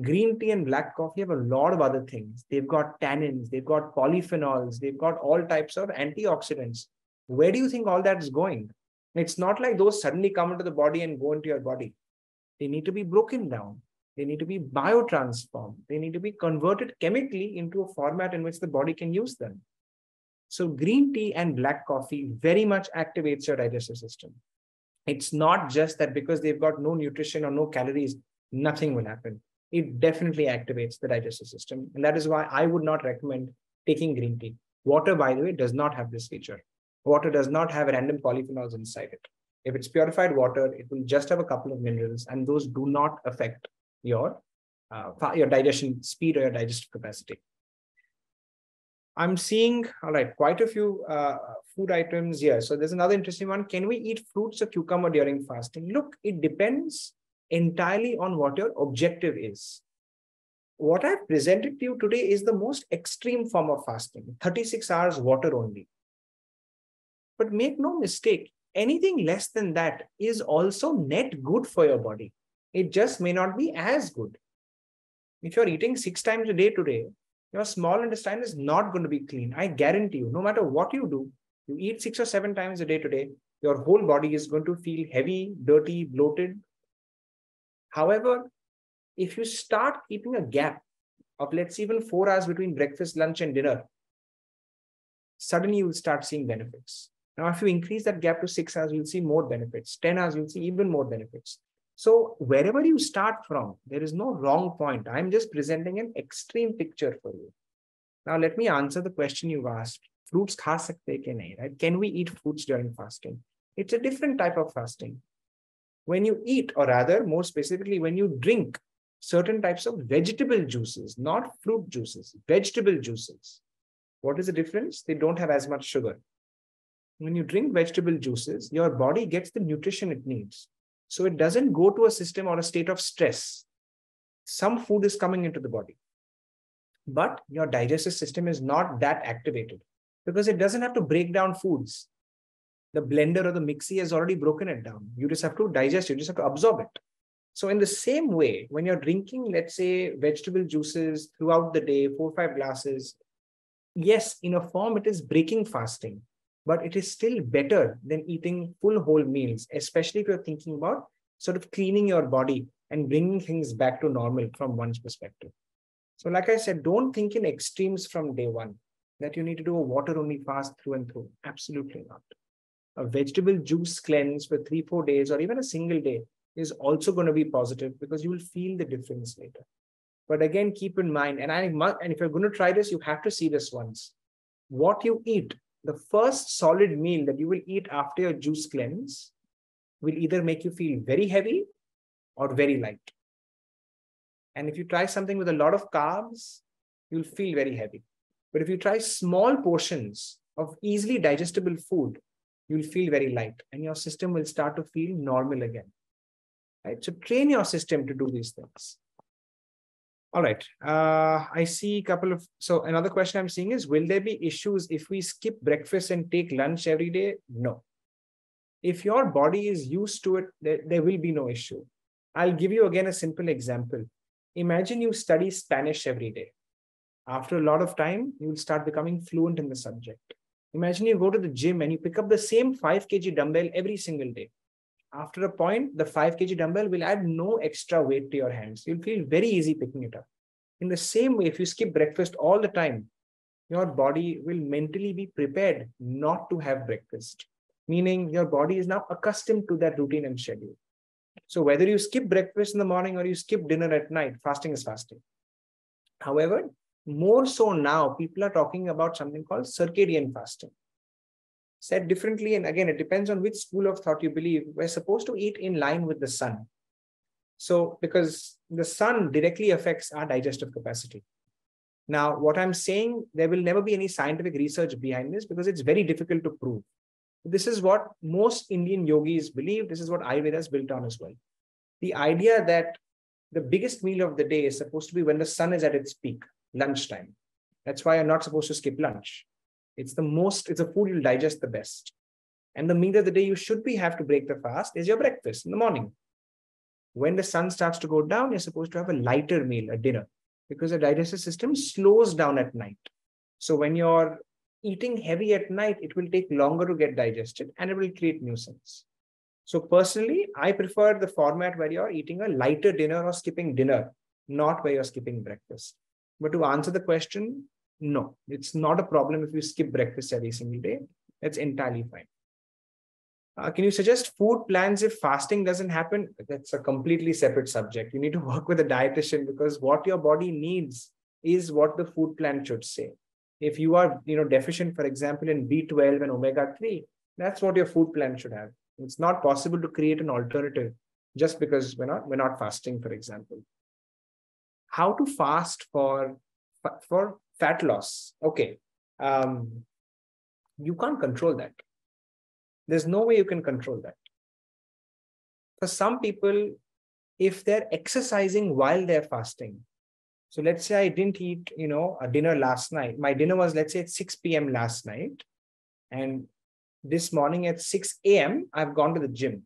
Green tea and black coffee have a lot of other things. They've got tannins, they've got polyphenols, they've got all types of antioxidants. Where do you think all that is going? It's not like those suddenly come into the body and go into your body. They need to be broken down. They need to be biotransformed. They need to be converted chemically into a format in which the body can use them. So green tea and black coffee very much activates your digestive system. It's not just that because they've got no nutrition or no calories, nothing will happen. It definitely activates the digestive system. And that is why I would not recommend taking green tea. Water, by the way, does not have this feature. Water does not have random polyphenols inside it. If it's purified water, it will just have a couple of minerals, and those do not affect your uh, your digestion speed or your digestive capacity. I'm seeing, all right, quite a few uh, food items here. So there's another interesting one. Can we eat fruits or cucumber during fasting? Look, it depends entirely on what your objective is. What I've presented to you today is the most extreme form of fasting, 36 hours water only. But make no mistake, anything less than that is also net good for your body. It just may not be as good. If you're eating six times a day today, your small intestine is not going to be clean. I guarantee you, no matter what you do, you eat six or seven times a day today, your whole body is going to feel heavy, dirty, bloated. However, if you start keeping a gap of let's even four hours between breakfast, lunch, and dinner, suddenly you will start seeing benefits. Now, if you increase that gap to six hours, you'll see more benefits. 10 hours, you'll see even more benefits. So wherever you start from, there is no wrong point. I'm just presenting an extreme picture for you. Now let me answer the question you've asked. Fruits right? Can we eat fruits during fasting? It's a different type of fasting. When you eat, or rather, more specifically, when you drink certain types of vegetable juices, not fruit juices, vegetable juices. What is the difference? They don't have as much sugar. When you drink vegetable juices, your body gets the nutrition it needs. So it doesn't go to a system or a state of stress. Some food is coming into the body, but your digestive system is not that activated because it doesn't have to break down foods. The blender or the mixie has already broken it down. You just have to digest, you just have to absorb it. So, in the same way, when you're drinking, let's say, vegetable juices throughout the day, four or five glasses, yes, in a form, it is breaking fasting but it is still better than eating full whole meals, especially if you're thinking about sort of cleaning your body and bringing things back to normal from one's perspective. So, like I said, don't think in extremes from day one that you need to do a water only fast through and through. Absolutely not. A vegetable juice cleanse for three, four days, or even a single day is also going to be positive because you will feel the difference later. But again, keep in mind, and I and if you're going to try this, you have to see this once. What you eat the first solid meal that you will eat after your juice cleanse will either make you feel very heavy or very light. And if you try something with a lot of carbs, you'll feel very heavy. But if you try small portions of easily digestible food, you'll feel very light and your system will start to feel normal again. Right? So train your system to do these things. All right. Uh, I see a couple of. So another question I'm seeing is, will there be issues if we skip breakfast and take lunch every day? No. If your body is used to it, there, there will be no issue. I'll give you again a simple example. Imagine you study Spanish every day. After a lot of time, you'll start becoming fluent in the subject. Imagine you go to the gym and you pick up the same 5 kg dumbbell every single day after a point, the 5 kg dumbbell will add no extra weight to your hands. You'll feel very easy picking it up. In the same way, if you skip breakfast all the time, your body will mentally be prepared not to have breakfast, meaning your body is now accustomed to that routine and schedule. So whether you skip breakfast in the morning or you skip dinner at night, fasting is fasting. However, more so now, people are talking about something called circadian fasting said differently, and again, it depends on which school of thought you believe, we're supposed to eat in line with the sun. So, because the sun directly affects our digestive capacity. Now, what I'm saying, there will never be any scientific research behind this because it's very difficult to prove. This is what most Indian yogis believe. This is what Ayurveda is built on as well. The idea that the biggest meal of the day is supposed to be when the sun is at its peak, lunchtime. That's why you're not supposed to skip lunch. It's the most, it's a food you'll digest the best. And the meal of the day you should be have to break the fast is your breakfast in the morning. When the sun starts to go down, you're supposed to have a lighter meal, a dinner, because the digestive system slows down at night. So when you're eating heavy at night, it will take longer to get digested and it will create nuisance. So personally, I prefer the format where you're eating a lighter dinner or skipping dinner, not where you're skipping breakfast. But to answer the question, no, it's not a problem if you skip breakfast every single day. That's entirely fine. Uh, can you suggest food plans if fasting doesn't happen? That's a completely separate subject. You need to [laughs] work with a dietitian because what your body needs is what the food plan should say. If you are, you know, deficient, for example, in B12 and omega-3, that's what your food plan should have. It's not possible to create an alternative just because we're not we're not fasting, for example. How to fast for for fat loss. Okay. Um, you can't control that. There's no way you can control that. For some people, if they're exercising while they're fasting, so let's say I didn't eat, you know, a dinner last night. My dinner was, let's say, at 6 p.m. last night. And this morning at 6 a.m., I've gone to the gym.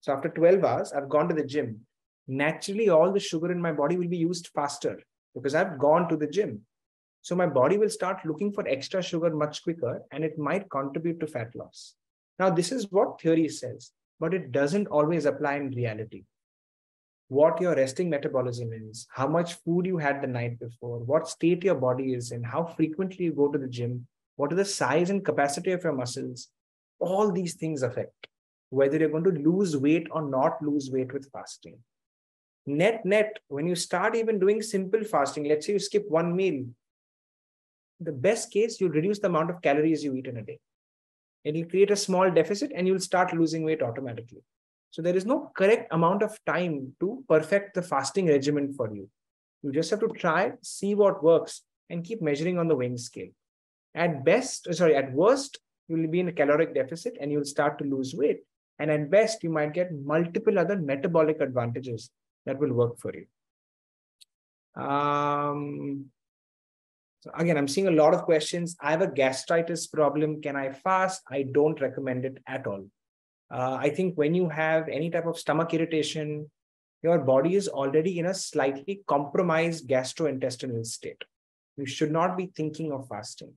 So after 12 hours, I've gone to the gym. Naturally, all the sugar in my body will be used faster because I've gone to the gym. So my body will start looking for extra sugar much quicker and it might contribute to fat loss. Now, this is what theory says, but it doesn't always apply in reality what your resting metabolism is, how much food you had the night before, what state your body is in, how frequently you go to the gym, what are the size and capacity of your muscles. All these things affect whether you're going to lose weight or not lose weight with fasting. Net, net, when you start even doing simple fasting, let's say you skip one meal, the best case, you'll reduce the amount of calories you eat in a day. It'll create a small deficit and you'll start losing weight automatically. So there is no correct amount of time to perfect the fasting regimen for you. You just have to try, see what works, and keep measuring on the weighing scale. At best, uh, sorry, at worst, you will be in a caloric deficit and you'll start to lose weight. And at best, you might get multiple other metabolic advantages that will work for you. Um, so again, I'm seeing a lot of questions. I have a gastritis problem. Can I fast? I don't recommend it at all. Uh, I think when you have any type of stomach irritation, your body is already in a slightly compromised gastrointestinal state. You should not be thinking of fasting.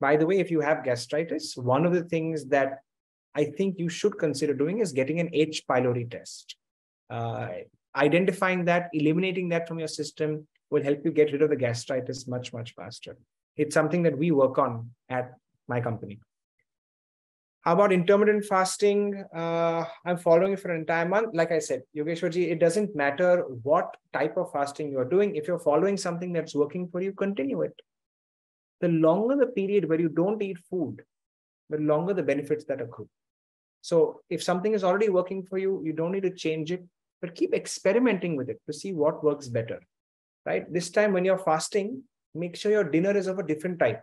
By the way, if you have gastritis, one of the things that I think you should consider doing is getting an H. pylori test. Uh, identifying that, eliminating that from your system will help you get rid of the gastritis much, much faster. It's something that we work on at my company. How about intermittent fasting? Uh, I'm following it for an entire month. Like I said, Yogeshwarji, it doesn't matter what type of fasting you're doing. If you're following something that's working for you, continue it. The longer the period where you don't eat food, the longer the benefits that accrue. So if something is already working for you, you don't need to change it, but keep experimenting with it to see what works better. Right? This time when you're fasting, make sure your dinner is of a different type.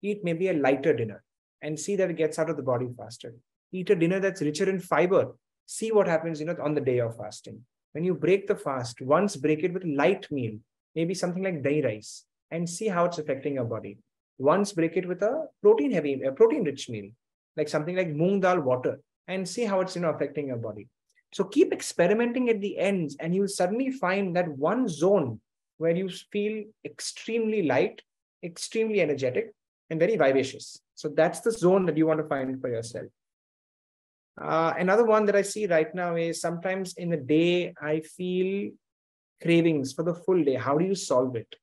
Eat maybe a lighter dinner and see that it gets out of the body faster. Eat a dinner that's richer in fiber. See what happens, you know, on the day of fasting. When you break the fast, once break it with light meal, maybe something like dahi rice, and see how it's affecting your body. Once break it with a protein heavy, a protein rich meal, like something like moong dal water, and see how it's you know affecting your body. So keep experimenting at the ends, and you'll suddenly find that one zone where you feel extremely light, extremely energetic, and very vivacious. So that's the zone that you want to find for yourself. Uh, another one that I see right now is sometimes in the day, I feel cravings for the full day. How do you solve it?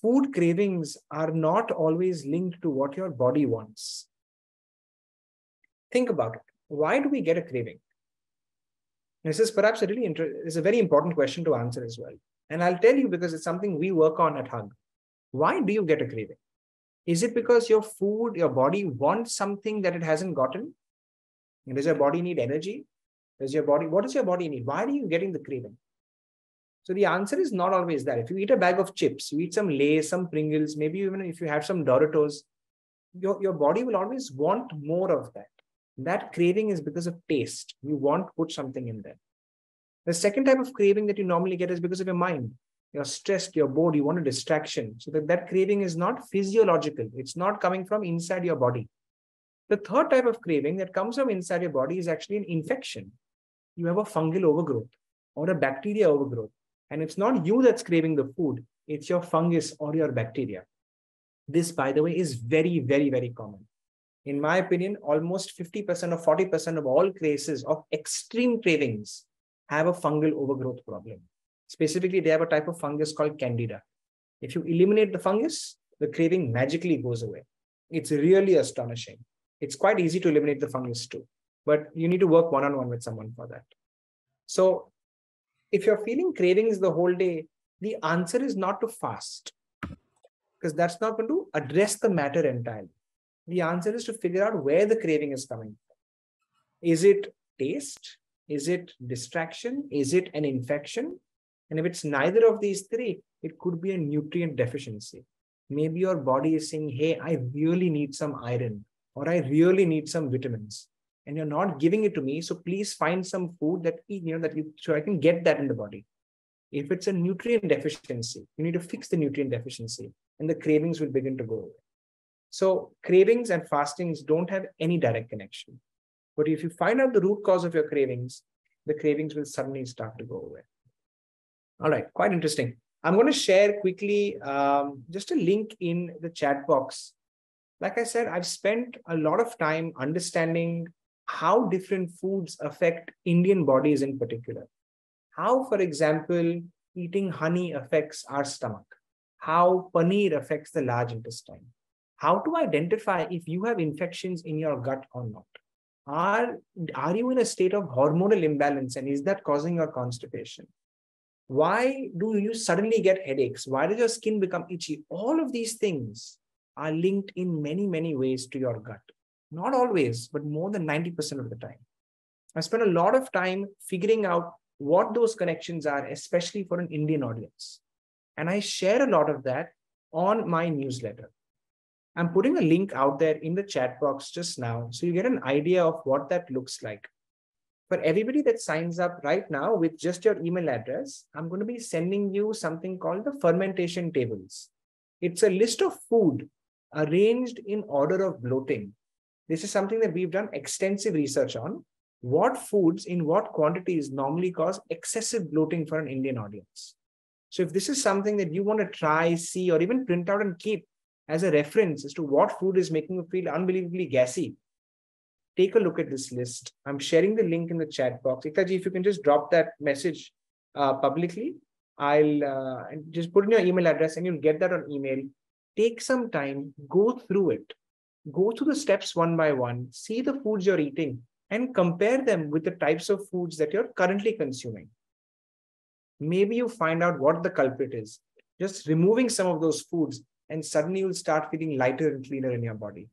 Food cravings are not always linked to what your body wants. Think about it. Why do we get a craving? This is perhaps a really is a very important question to answer as well. And I'll tell you because it's something we work on at Hug. Why do you get a craving? Is it because your food, your body wants something that it hasn't gotten? Does your body need energy? Does your body, what does your body need? Why are you getting the craving? So the answer is not always that. If you eat a bag of chips, you eat some Lay's, some Pringles, maybe even if you have some Doritos, your, your body will always want more of that. That craving is because of taste. You want to put something in there. The second type of craving that you normally get is because of your mind you're stressed, you're bored, you want a distraction. So that, that craving is not physiological. It's not coming from inside your body. The third type of craving that comes from inside your body is actually an infection. You have a fungal overgrowth or a bacteria overgrowth. And it's not you that's craving the food, it's your fungus or your bacteria. This, by the way, is very, very, very common. In my opinion, almost 50% or 40% of all cases of extreme cravings have a fungal overgrowth problem. Specifically, they have a type of fungus called candida. If you eliminate the fungus, the craving magically goes away. It's really astonishing. It's quite easy to eliminate the fungus too, but you need to work one on one with someone for that. So, if you're feeling cravings the whole day, the answer is not to fast because that's not going to address the matter entirely. The answer is to figure out where the craving is coming from. Is it taste? Is it distraction? Is it an infection? And if it's neither of these three, it could be a nutrient deficiency. Maybe your body is saying, hey, I really need some iron or I really need some vitamins. And you're not giving it to me. So please find some food that you know that you so I can get that in the body. If it's a nutrient deficiency, you need to fix the nutrient deficiency and the cravings will begin to go away. So cravings and fastings don't have any direct connection. But if you find out the root cause of your cravings, the cravings will suddenly start to go away. All right, quite interesting. I'm going to share quickly um, just a link in the chat box. Like I said, I've spent a lot of time understanding how different foods affect Indian bodies in particular. How, for example, eating honey affects our stomach, how paneer affects the large intestine, how to identify if you have infections in your gut or not. Are, are you in a state of hormonal imbalance and is that causing your constipation? Why do you suddenly get headaches? Why does your skin become itchy? All of these things are linked in many, many ways to your gut. Not always, but more than 90% of the time. I spent a lot of time figuring out what those connections are, especially for an Indian audience. And I share a lot of that on my newsletter. I'm putting a link out there in the chat box just now so you get an idea of what that looks like for everybody that signs up right now with just your email address, I'm going to be sending you something called the fermentation tables. It's a list of food arranged in order of bloating. This is something that we've done extensive research on. What foods in what quantities normally cause excessive bloating for an Indian audience? So if this is something that you want to try, see, or even print out and keep as a reference as to what food is making you feel unbelievably gassy, take a look at this list. I'm sharing the link in the chat box. Ektaji, if you can just drop that message uh, publicly, I'll uh, just put in your email address and you'll get that on email. Take some time, go through it, go through the steps one by one, see the foods you're eating, and compare them with the types of foods that you're currently consuming. Maybe you find out what the culprit is. Just removing some of those foods, and suddenly you'll start feeling lighter and cleaner in your body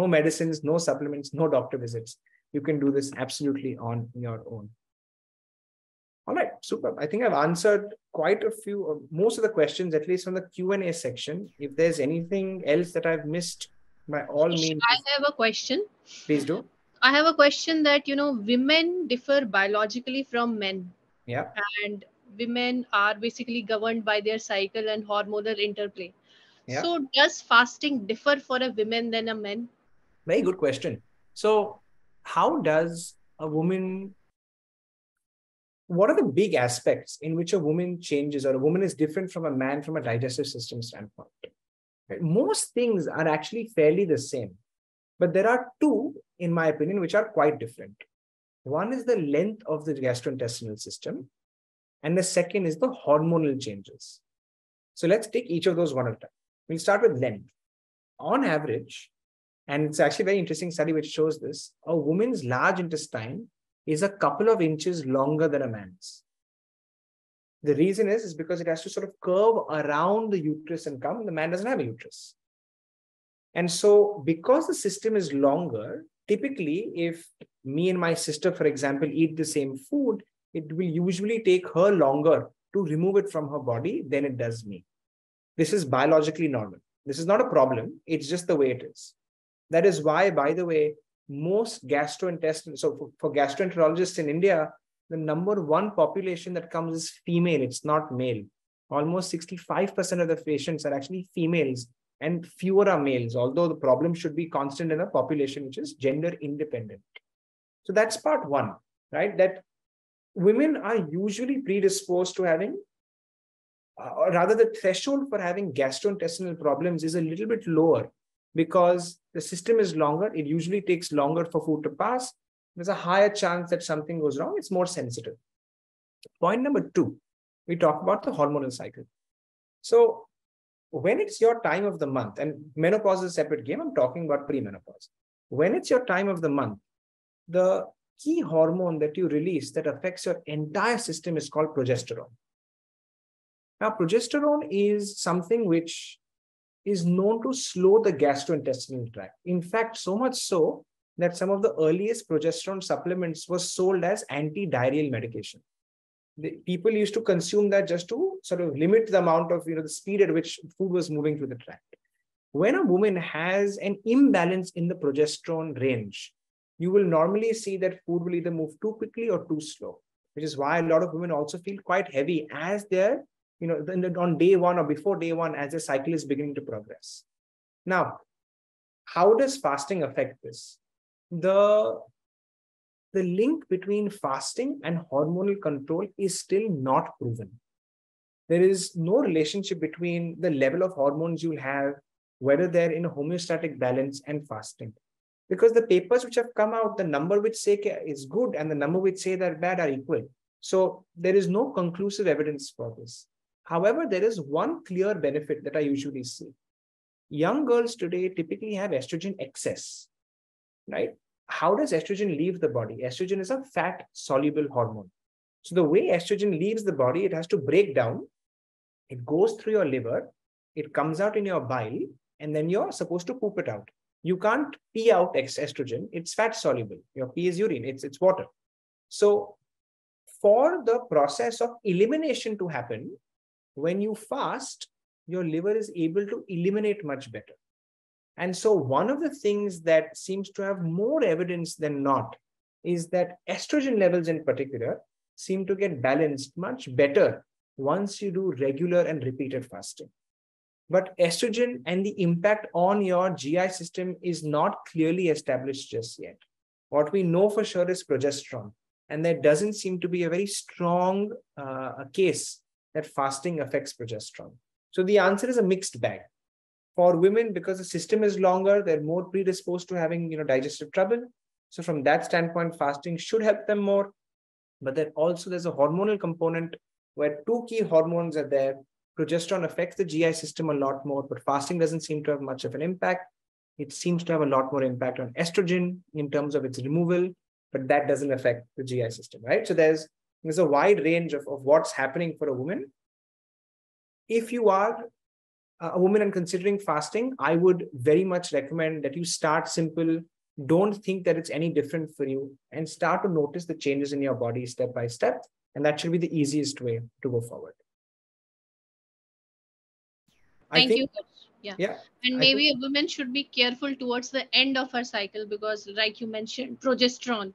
no medicines, no supplements, no doctor visits. You can do this absolutely on your own. All right, super. I think I've answered quite a few, or most of the questions, at least from the Q&A section. If there's anything else that I've missed, by all means. I have a question. Please do. I have a question that, you know, women differ biologically from men. Yeah. And women are basically governed by their cycle and hormonal interplay. Yeah. So does fasting differ for a woman than a man? Very good question. So, how does a woman, what are the big aspects in which a woman changes or a woman is different from a man from a digestive system standpoint? Most things are actually fairly the same, but there are two, in my opinion, which are quite different. One is the length of the gastrointestinal system, and the second is the hormonal changes. So let's take each of those one at a time. We'll start with length. On average, and it's actually a very interesting study which shows this. A woman's large intestine is a couple of inches longer than a man's. The reason is, is because it has to sort of curve around the uterus and come. The man doesn't have a uterus. And so, because the system is longer, typically, if me and my sister, for example, eat the same food, it will usually take her longer to remove it from her body than it does me. This is biologically normal. This is not a problem. It's just the way it is. That is why, by the way, most gastrointestinal, so for, for gastroenterologists in India, the number one population that comes is female, it's not male. Almost 65% of the patients are actually females and fewer are males, although the problem should be constant in a population which is gender independent. So that's part one, right? That women are usually predisposed to having, or rather, the threshold for having gastrointestinal problems is a little bit lower because the system is longer. It usually takes longer for food to pass. There's a higher chance that something goes wrong. It's more sensitive. Point number two, we talk about the hormonal cycle. So when it's your time of the month, and menopause is a separate game, I'm talking about premenopause. When it's your time of the month, the key hormone that you release that affects your entire system is called progesterone. Now, progesterone is something which is known to slow the gastrointestinal tract. In fact, so much so that some of the earliest progesterone supplements were sold as anti-diarrheal medication. The, people used to consume that just to sort of limit the amount of, you know, the speed at which food was moving through the tract. when a woman has an imbalance in the progesterone range, you will normally see that food will either move too quickly or too slow, which is why a lot of women also feel quite heavy as they're, you know, on day one or before day one as their cycle is beginning to progress. Now, how does fasting affect this? The, the link between fasting and hormonal control is still not proven. There is no relationship between the level of hormones you'll have, whether they're in a homeostatic balance and fasting because the papers which have come out, the number which say is good and the number which say they're bad are equal. So there is no conclusive evidence for this. However, there is one clear benefit that I usually see. Young girls today typically have estrogen excess, right? How does estrogen leave the body? Estrogen is a fat soluble hormone. So the way estrogen leaves the body, it has to break down. It goes through your liver, it comes out in your bile, and then you're supposed to poop it out you can't pee out estrogen. It's fat soluble. Your pee is urine. It's, it's water. So for the process of elimination to happen, when you fast, your liver is able to eliminate much better. And so one of the things that seems to have more evidence than not is that estrogen levels in particular seem to get balanced much better once you do regular and repeated fasting. But estrogen and the impact on your GI system is not clearly established just yet. What we know for sure is progesterone. And there doesn't seem to be a very strong uh, case that fasting affects progesterone. So the answer is a mixed bag. For women, because the system is longer, they're more predisposed to having you know, digestive trouble. So from that standpoint, fasting should help them more. But then also there's a hormonal component where two key hormones are there progesterone affects the GI system a lot more, but fasting doesn't seem to have much of an impact. It seems to have a lot more impact on estrogen in terms of its removal, but that doesn't affect the GI system, right? So there's there's a wide range of, of what's happening for a woman. If you are a woman and considering fasting, I would very much recommend that you start simple. Don't think that it's any different for you and start to notice the changes in your body step by step. And that should be the easiest way to go forward. Thank think, you. Yeah. yeah. And maybe think, a woman should be careful towards the end of her cycle because, like you mentioned, progesterone.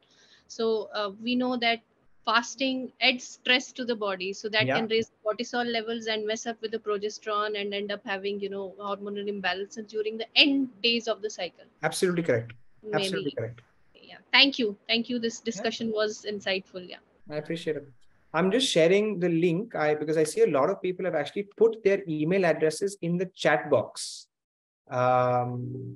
So uh, we know that fasting adds stress to the body so that yeah. can raise cortisol levels and mess up with the progesterone and end up having you know hormonal imbalances during the end days of the cycle. Absolutely correct. Maybe. absolutely correct. Yeah. Thank you. Thank you. This discussion yeah. was insightful. Yeah. I appreciate it. I'm just sharing the link. I, because I see a lot of people have actually put their email addresses in the chat box. Um,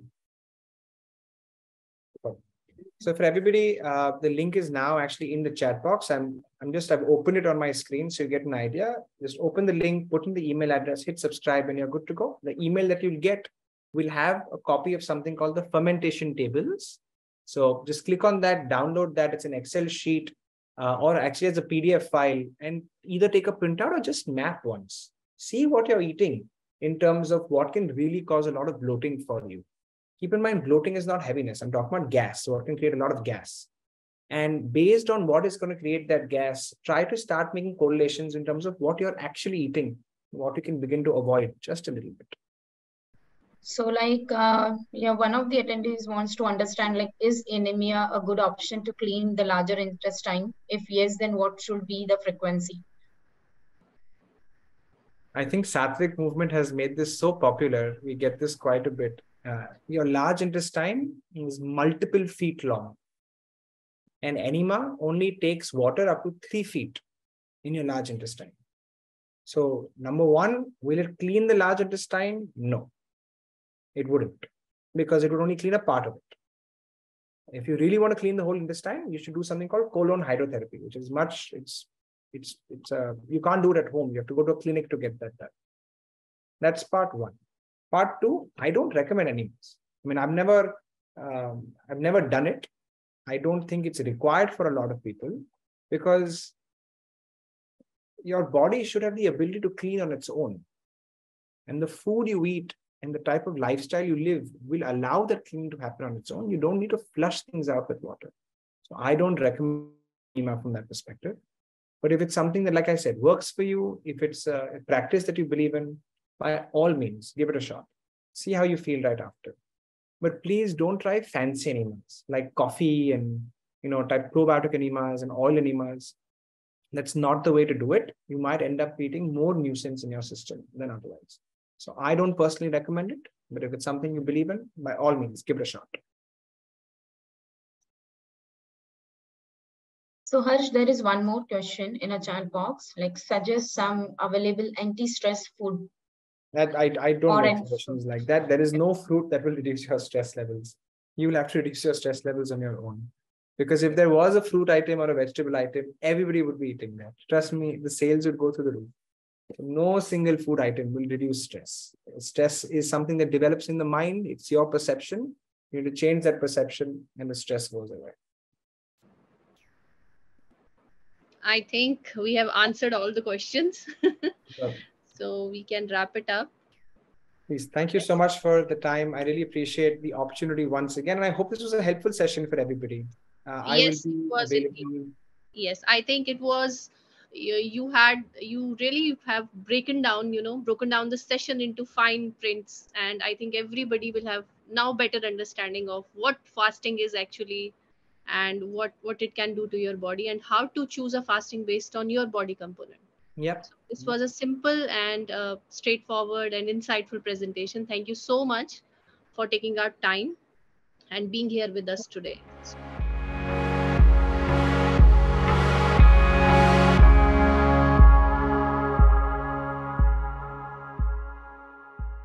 so for everybody, uh, the link is now actually in the chat box. I'm, I'm just, I've opened it on my screen so you get an idea. Just open the link, put in the email address, hit subscribe and you're good to go. The email that you'll get will have a copy of something called the fermentation tables. So just click on that, download that. It's an Excel sheet uh, or actually as a PDF file and either take a printout or just map once. See what you're eating in terms of what can really cause a lot of bloating for you. Keep in mind, bloating is not heaviness. I'm talking about gas, so it can create a lot of gas. And based on what is going to create that gas, try to start making correlations in terms of what you're actually eating, what you can begin to avoid just a little bit. So like, uh, yeah, one of the attendees wants to understand like, is enema a good option to clean the larger intestine? If yes, then what should be the frequency? I think Satvic movement has made this so popular. We get this quite a bit. Uh, your large intestine is multiple feet long. And enema only takes water up to three feet in your large intestine. So number one, will it clean the large intestine? No it wouldn't because it would only clean a part of it. If you really want to clean the whole intestine, you should do something called colon hydrotherapy, which is much, it's, it's, it's, a, you can't do it at home. You have to go to a clinic to get that done. That's part one. Part two, I don't recommend enemas. I mean, I've never, um, I've never done it. I don't think it's required for a lot of people because your body should have the ability to clean on its own. And the food you eat and the type of lifestyle you live will allow that cleaning to happen on its own. You don't need to flush things out with water. So I don't recommend enema from that perspective. But if it's something that, like I said, works for you, if it's a practice that you believe in, by all means, give it a shot. See how you feel right after. But please don't try fancy enemas like coffee and you know type probiotic enemas and oil enemas. That's not the way to do it. You might end up creating more nuisance in your system than otherwise. So I don't personally recommend it, but if it's something you believe in, by all means, give it a shot. So Harsh, there is one more question in a chat box, like suggest some available anti-stress food. That I, I don't know questions like that. There is no fruit that will reduce your stress levels. You will have to reduce your stress levels on your own. Because if there was a fruit item or a vegetable item, everybody would be eating that. Trust me, the sales would go through the roof. No single food item will reduce stress. Stress is something that develops in the mind. It's your perception. You need to change that perception and the stress goes away. I think we have answered all the questions. [laughs] so we can wrap it up. Please, thank you so much for the time. I really appreciate the opportunity once again. And I hope this was a helpful session for everybody. Uh, yes, it was available. Yes, I think it was. You, you had you really have broken down you know broken down the session into fine prints and i think everybody will have now better understanding of what fasting is actually and what what it can do to your body and how to choose a fasting based on your body component yep. So this was a simple and uh, straightforward and insightful presentation. Thank you so much for taking our time and being here with us today